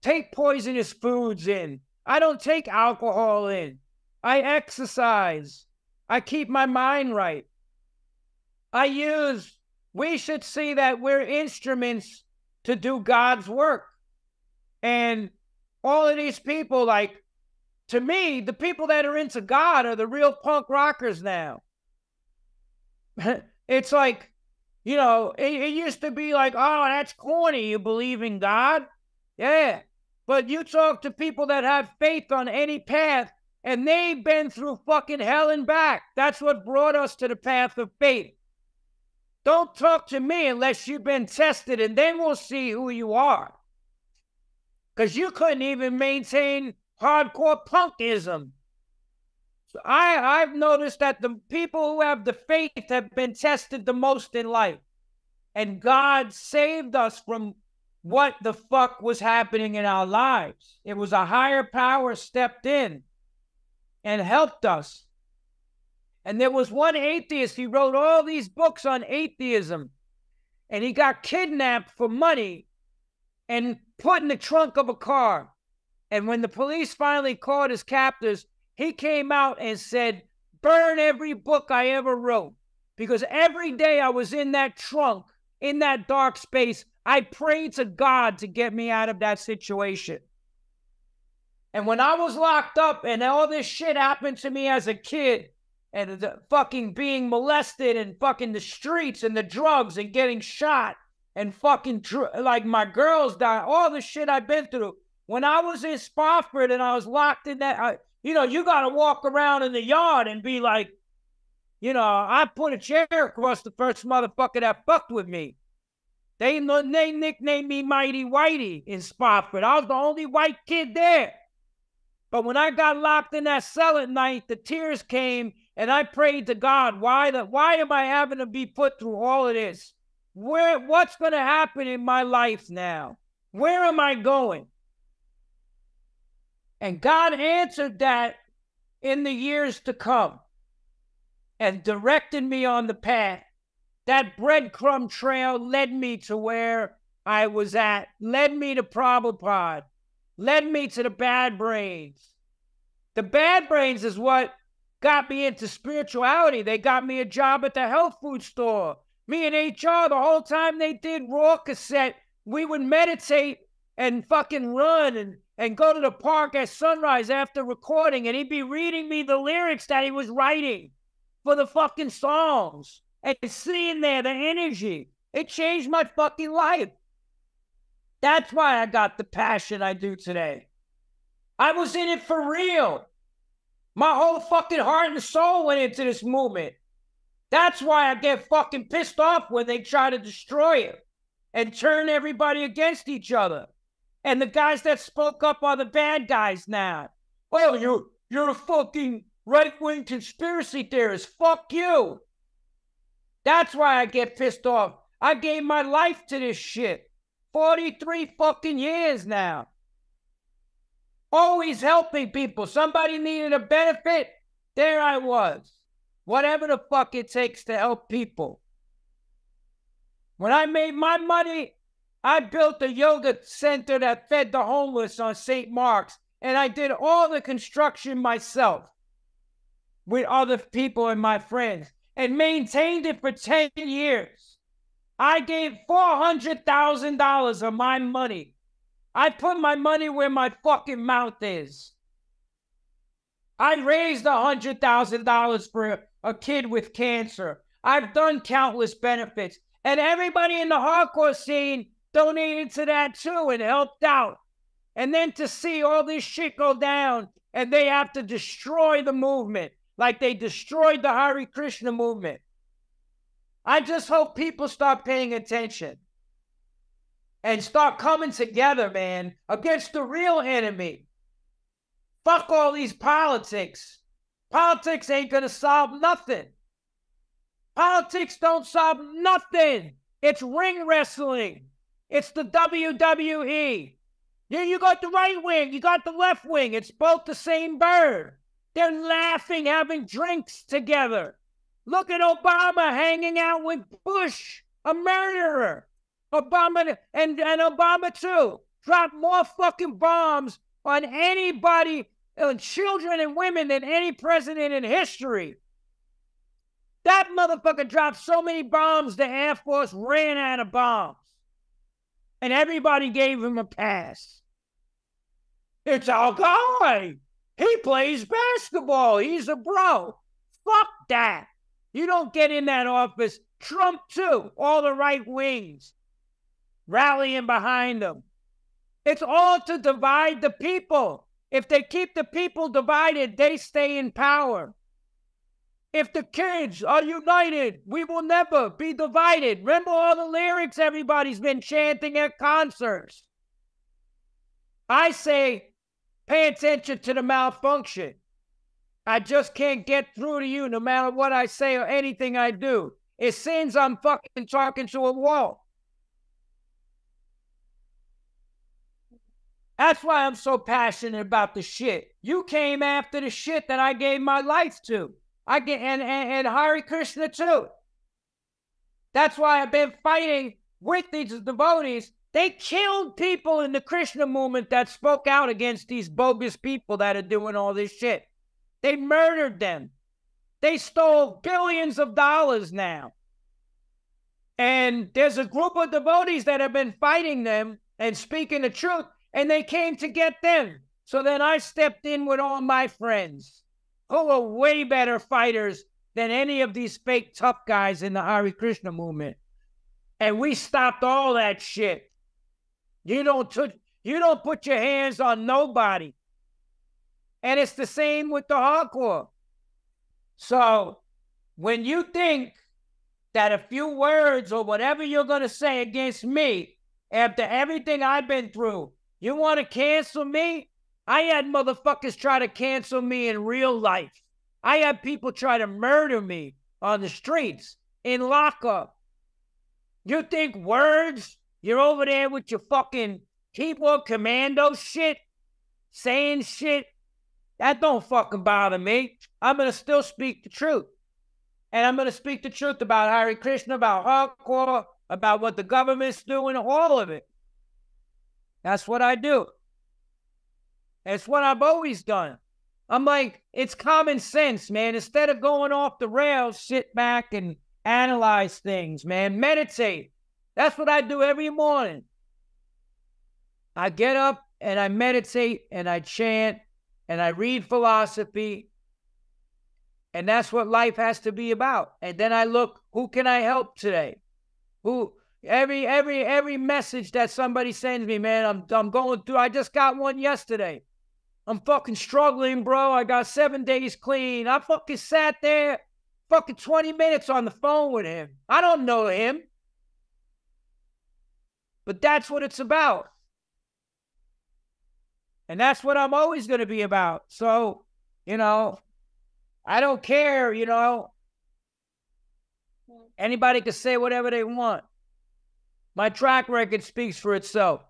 take poisonous foods in. I don't take alcohol in. I exercise. I keep my mind right. I use, we should see that we're instruments to do God's work. And all of these people, like, to me, the people that are into God are the real punk rockers now. it's like, you know, it, it, used to be like, oh, that's corny. You believe in God? Yeah. But you talk to people that have faith on any path, and they've been through fucking hell and back. That's what brought us to the path of faith. Don't talk to me unless you've been tested, and then we'll see who you are. Because you couldn't even maintain hardcore punkism. So I, I've noticed that the people who have the faith have been tested the most in life. And God saved us from what the fuck was happening in our lives. It was a higher power stepped in and helped us. And there was one atheist, he wrote all these books on atheism, and he got kidnapped for money and put in the trunk of a car. And when the police finally caught his captors, he came out and said, Burn every book I ever wrote. Because every day I was in that trunk, in that dark space, I prayed to God to get me out of that situation. And when I was locked up and all this shit happened to me as a kid, and the fucking being molested and fucking the streets and the drugs and getting shot and fucking like my girls died, all the shit I've been through. When I was in Spofford and I was locked in that, I, you know, you got to walk around in the yard and be like, you know, I put a chair across the first motherfucker that fucked with me. They, they nicknamed me Mighty Whitey in Spofford. I was the only white kid there. But when I got locked in that cell at night, the tears came and I prayed to God, why the why am I having to be put through all of this? Where what's going to happen in my life now? Where am I going? And God answered that in the years to come and directed me on the path. That breadcrumb trail led me to where I was at, led me to Prabhupada, led me to the bad brains. The bad brains is what got me into spirituality. They got me a job at the health food store. Me and HR, the whole time they did ROIR cassette, we would meditate and fucking run and and go to the park at sunrise after recording, and he'd be reading me the lyrics that he was writing for the fucking songs and seeing there the energy. It changed my fucking life. That's why I got the passion I do today. I was in it for real. My whole fucking heart and soul went into this movement. That's why I get fucking pissed off when they try to destroy it and turn everybody against each other. And the guys that spoke up are the bad guys now. Well, you you're a fucking right wing conspiracy theorist. Fuck you. That's why I get pissed off. I gave my life to this shit. 43 fucking years now. Always helping people. Somebody needed a benefit. There I was. Whatever the fuck it takes to help people. When I made my money, I built a yoga center that fed the homeless on St. Mark's, and I did all the construction myself with other people and my friends and maintained it for 10 years. I gave $400,000 of my money. I put my money where my fucking mouth is. I raised $100,000 for a kid with cancer. I've done countless benefits. And everybody in the hardcore scene donated to that too and helped out. And then to see all this shit go down and they have to destroy the movement like they destroyed the Hare Krishna movement. I just hope people start paying attention and start coming together, man, against the real enemy. Fuck all these politics. Politics ain't gonna solve nothing. Politics don't solve nothing. It's ring wrestling. It's the WWE. Yeah, you got the right wing, you got the left wing. It's both the same bird. They're laughing, having drinks together. Look at Obama hanging out with Bush, a murderer. Obama and, and Obama too dropped more fucking bombs on anybody, on children and women than any president in history. That motherfucker dropped so many bombs, the Air Force ran out of bombs and everybody gave him a pass. It's our guy. He plays basketball. He's a bro. Fuck that. You don't get in that office. Trump, too. All the right wings rallying behind them. It's all to divide the people. If they keep the people divided, they stay in power. If the kids are united, we will never be divided. Remember all the lyrics everybody's been chanting at concerts. I say, pay attention to the malfunction. I just can't get through to you no matter what I say or anything I do. It seems I'm fucking talking to a wall. That's why I'm so passionate about the shit. You came after the shit that I gave my life to. I get and, and, and Hare Krishna too. That's why I've been fighting with these devotees. They killed people in the Krishna movement that spoke out against these bogus people that are doing all this shit. They murdered them. They stole billions of dollars now. And there's a group of devotees that have been fighting them and speaking the truth, and they came to get them. So then I stepped in with all my friends who are way better fighters than any of these fake tough guys in the Hare Krishna movement. And we stopped all that shit. You don't t- you don't put your hands on nobody. And it's the same with the hardcore. So when you think that a few words or whatever you're going to say against me after everything I've been through, you want to cancel me? I had motherfuckers try to cancel me in real life. I had people try to murder me on the streets, in lockup. You think words? You're over there with your fucking keyboard commando shit, saying shit. That don't fucking bother me. I'm gonna still speak the truth. And I'm gonna speak the truth about Hare Krishna, about hardcore, about what the government's doing, all of it. That's what I do. It's what I've always done. I'm like, it's common sense, man. Instead of going off the rails, sit back and analyze things, man. Meditate. That's what I do every morning. I get up and I meditate and I chant and I read philosophy. And that's what life has to be about. And then I look, who can I help today? Who every every every message that somebody sends me, man, I'm I'm going through. I just got one yesterday. I'm fucking struggling, bro. I got seven days clean. I fucking sat there fucking 20 minutes on the phone with him. I don't know him. But that's what it's about. And that's what I'm always going to be about. So, you know, I don't care, you know. Anybody can say whatever they want. My track record speaks for itself.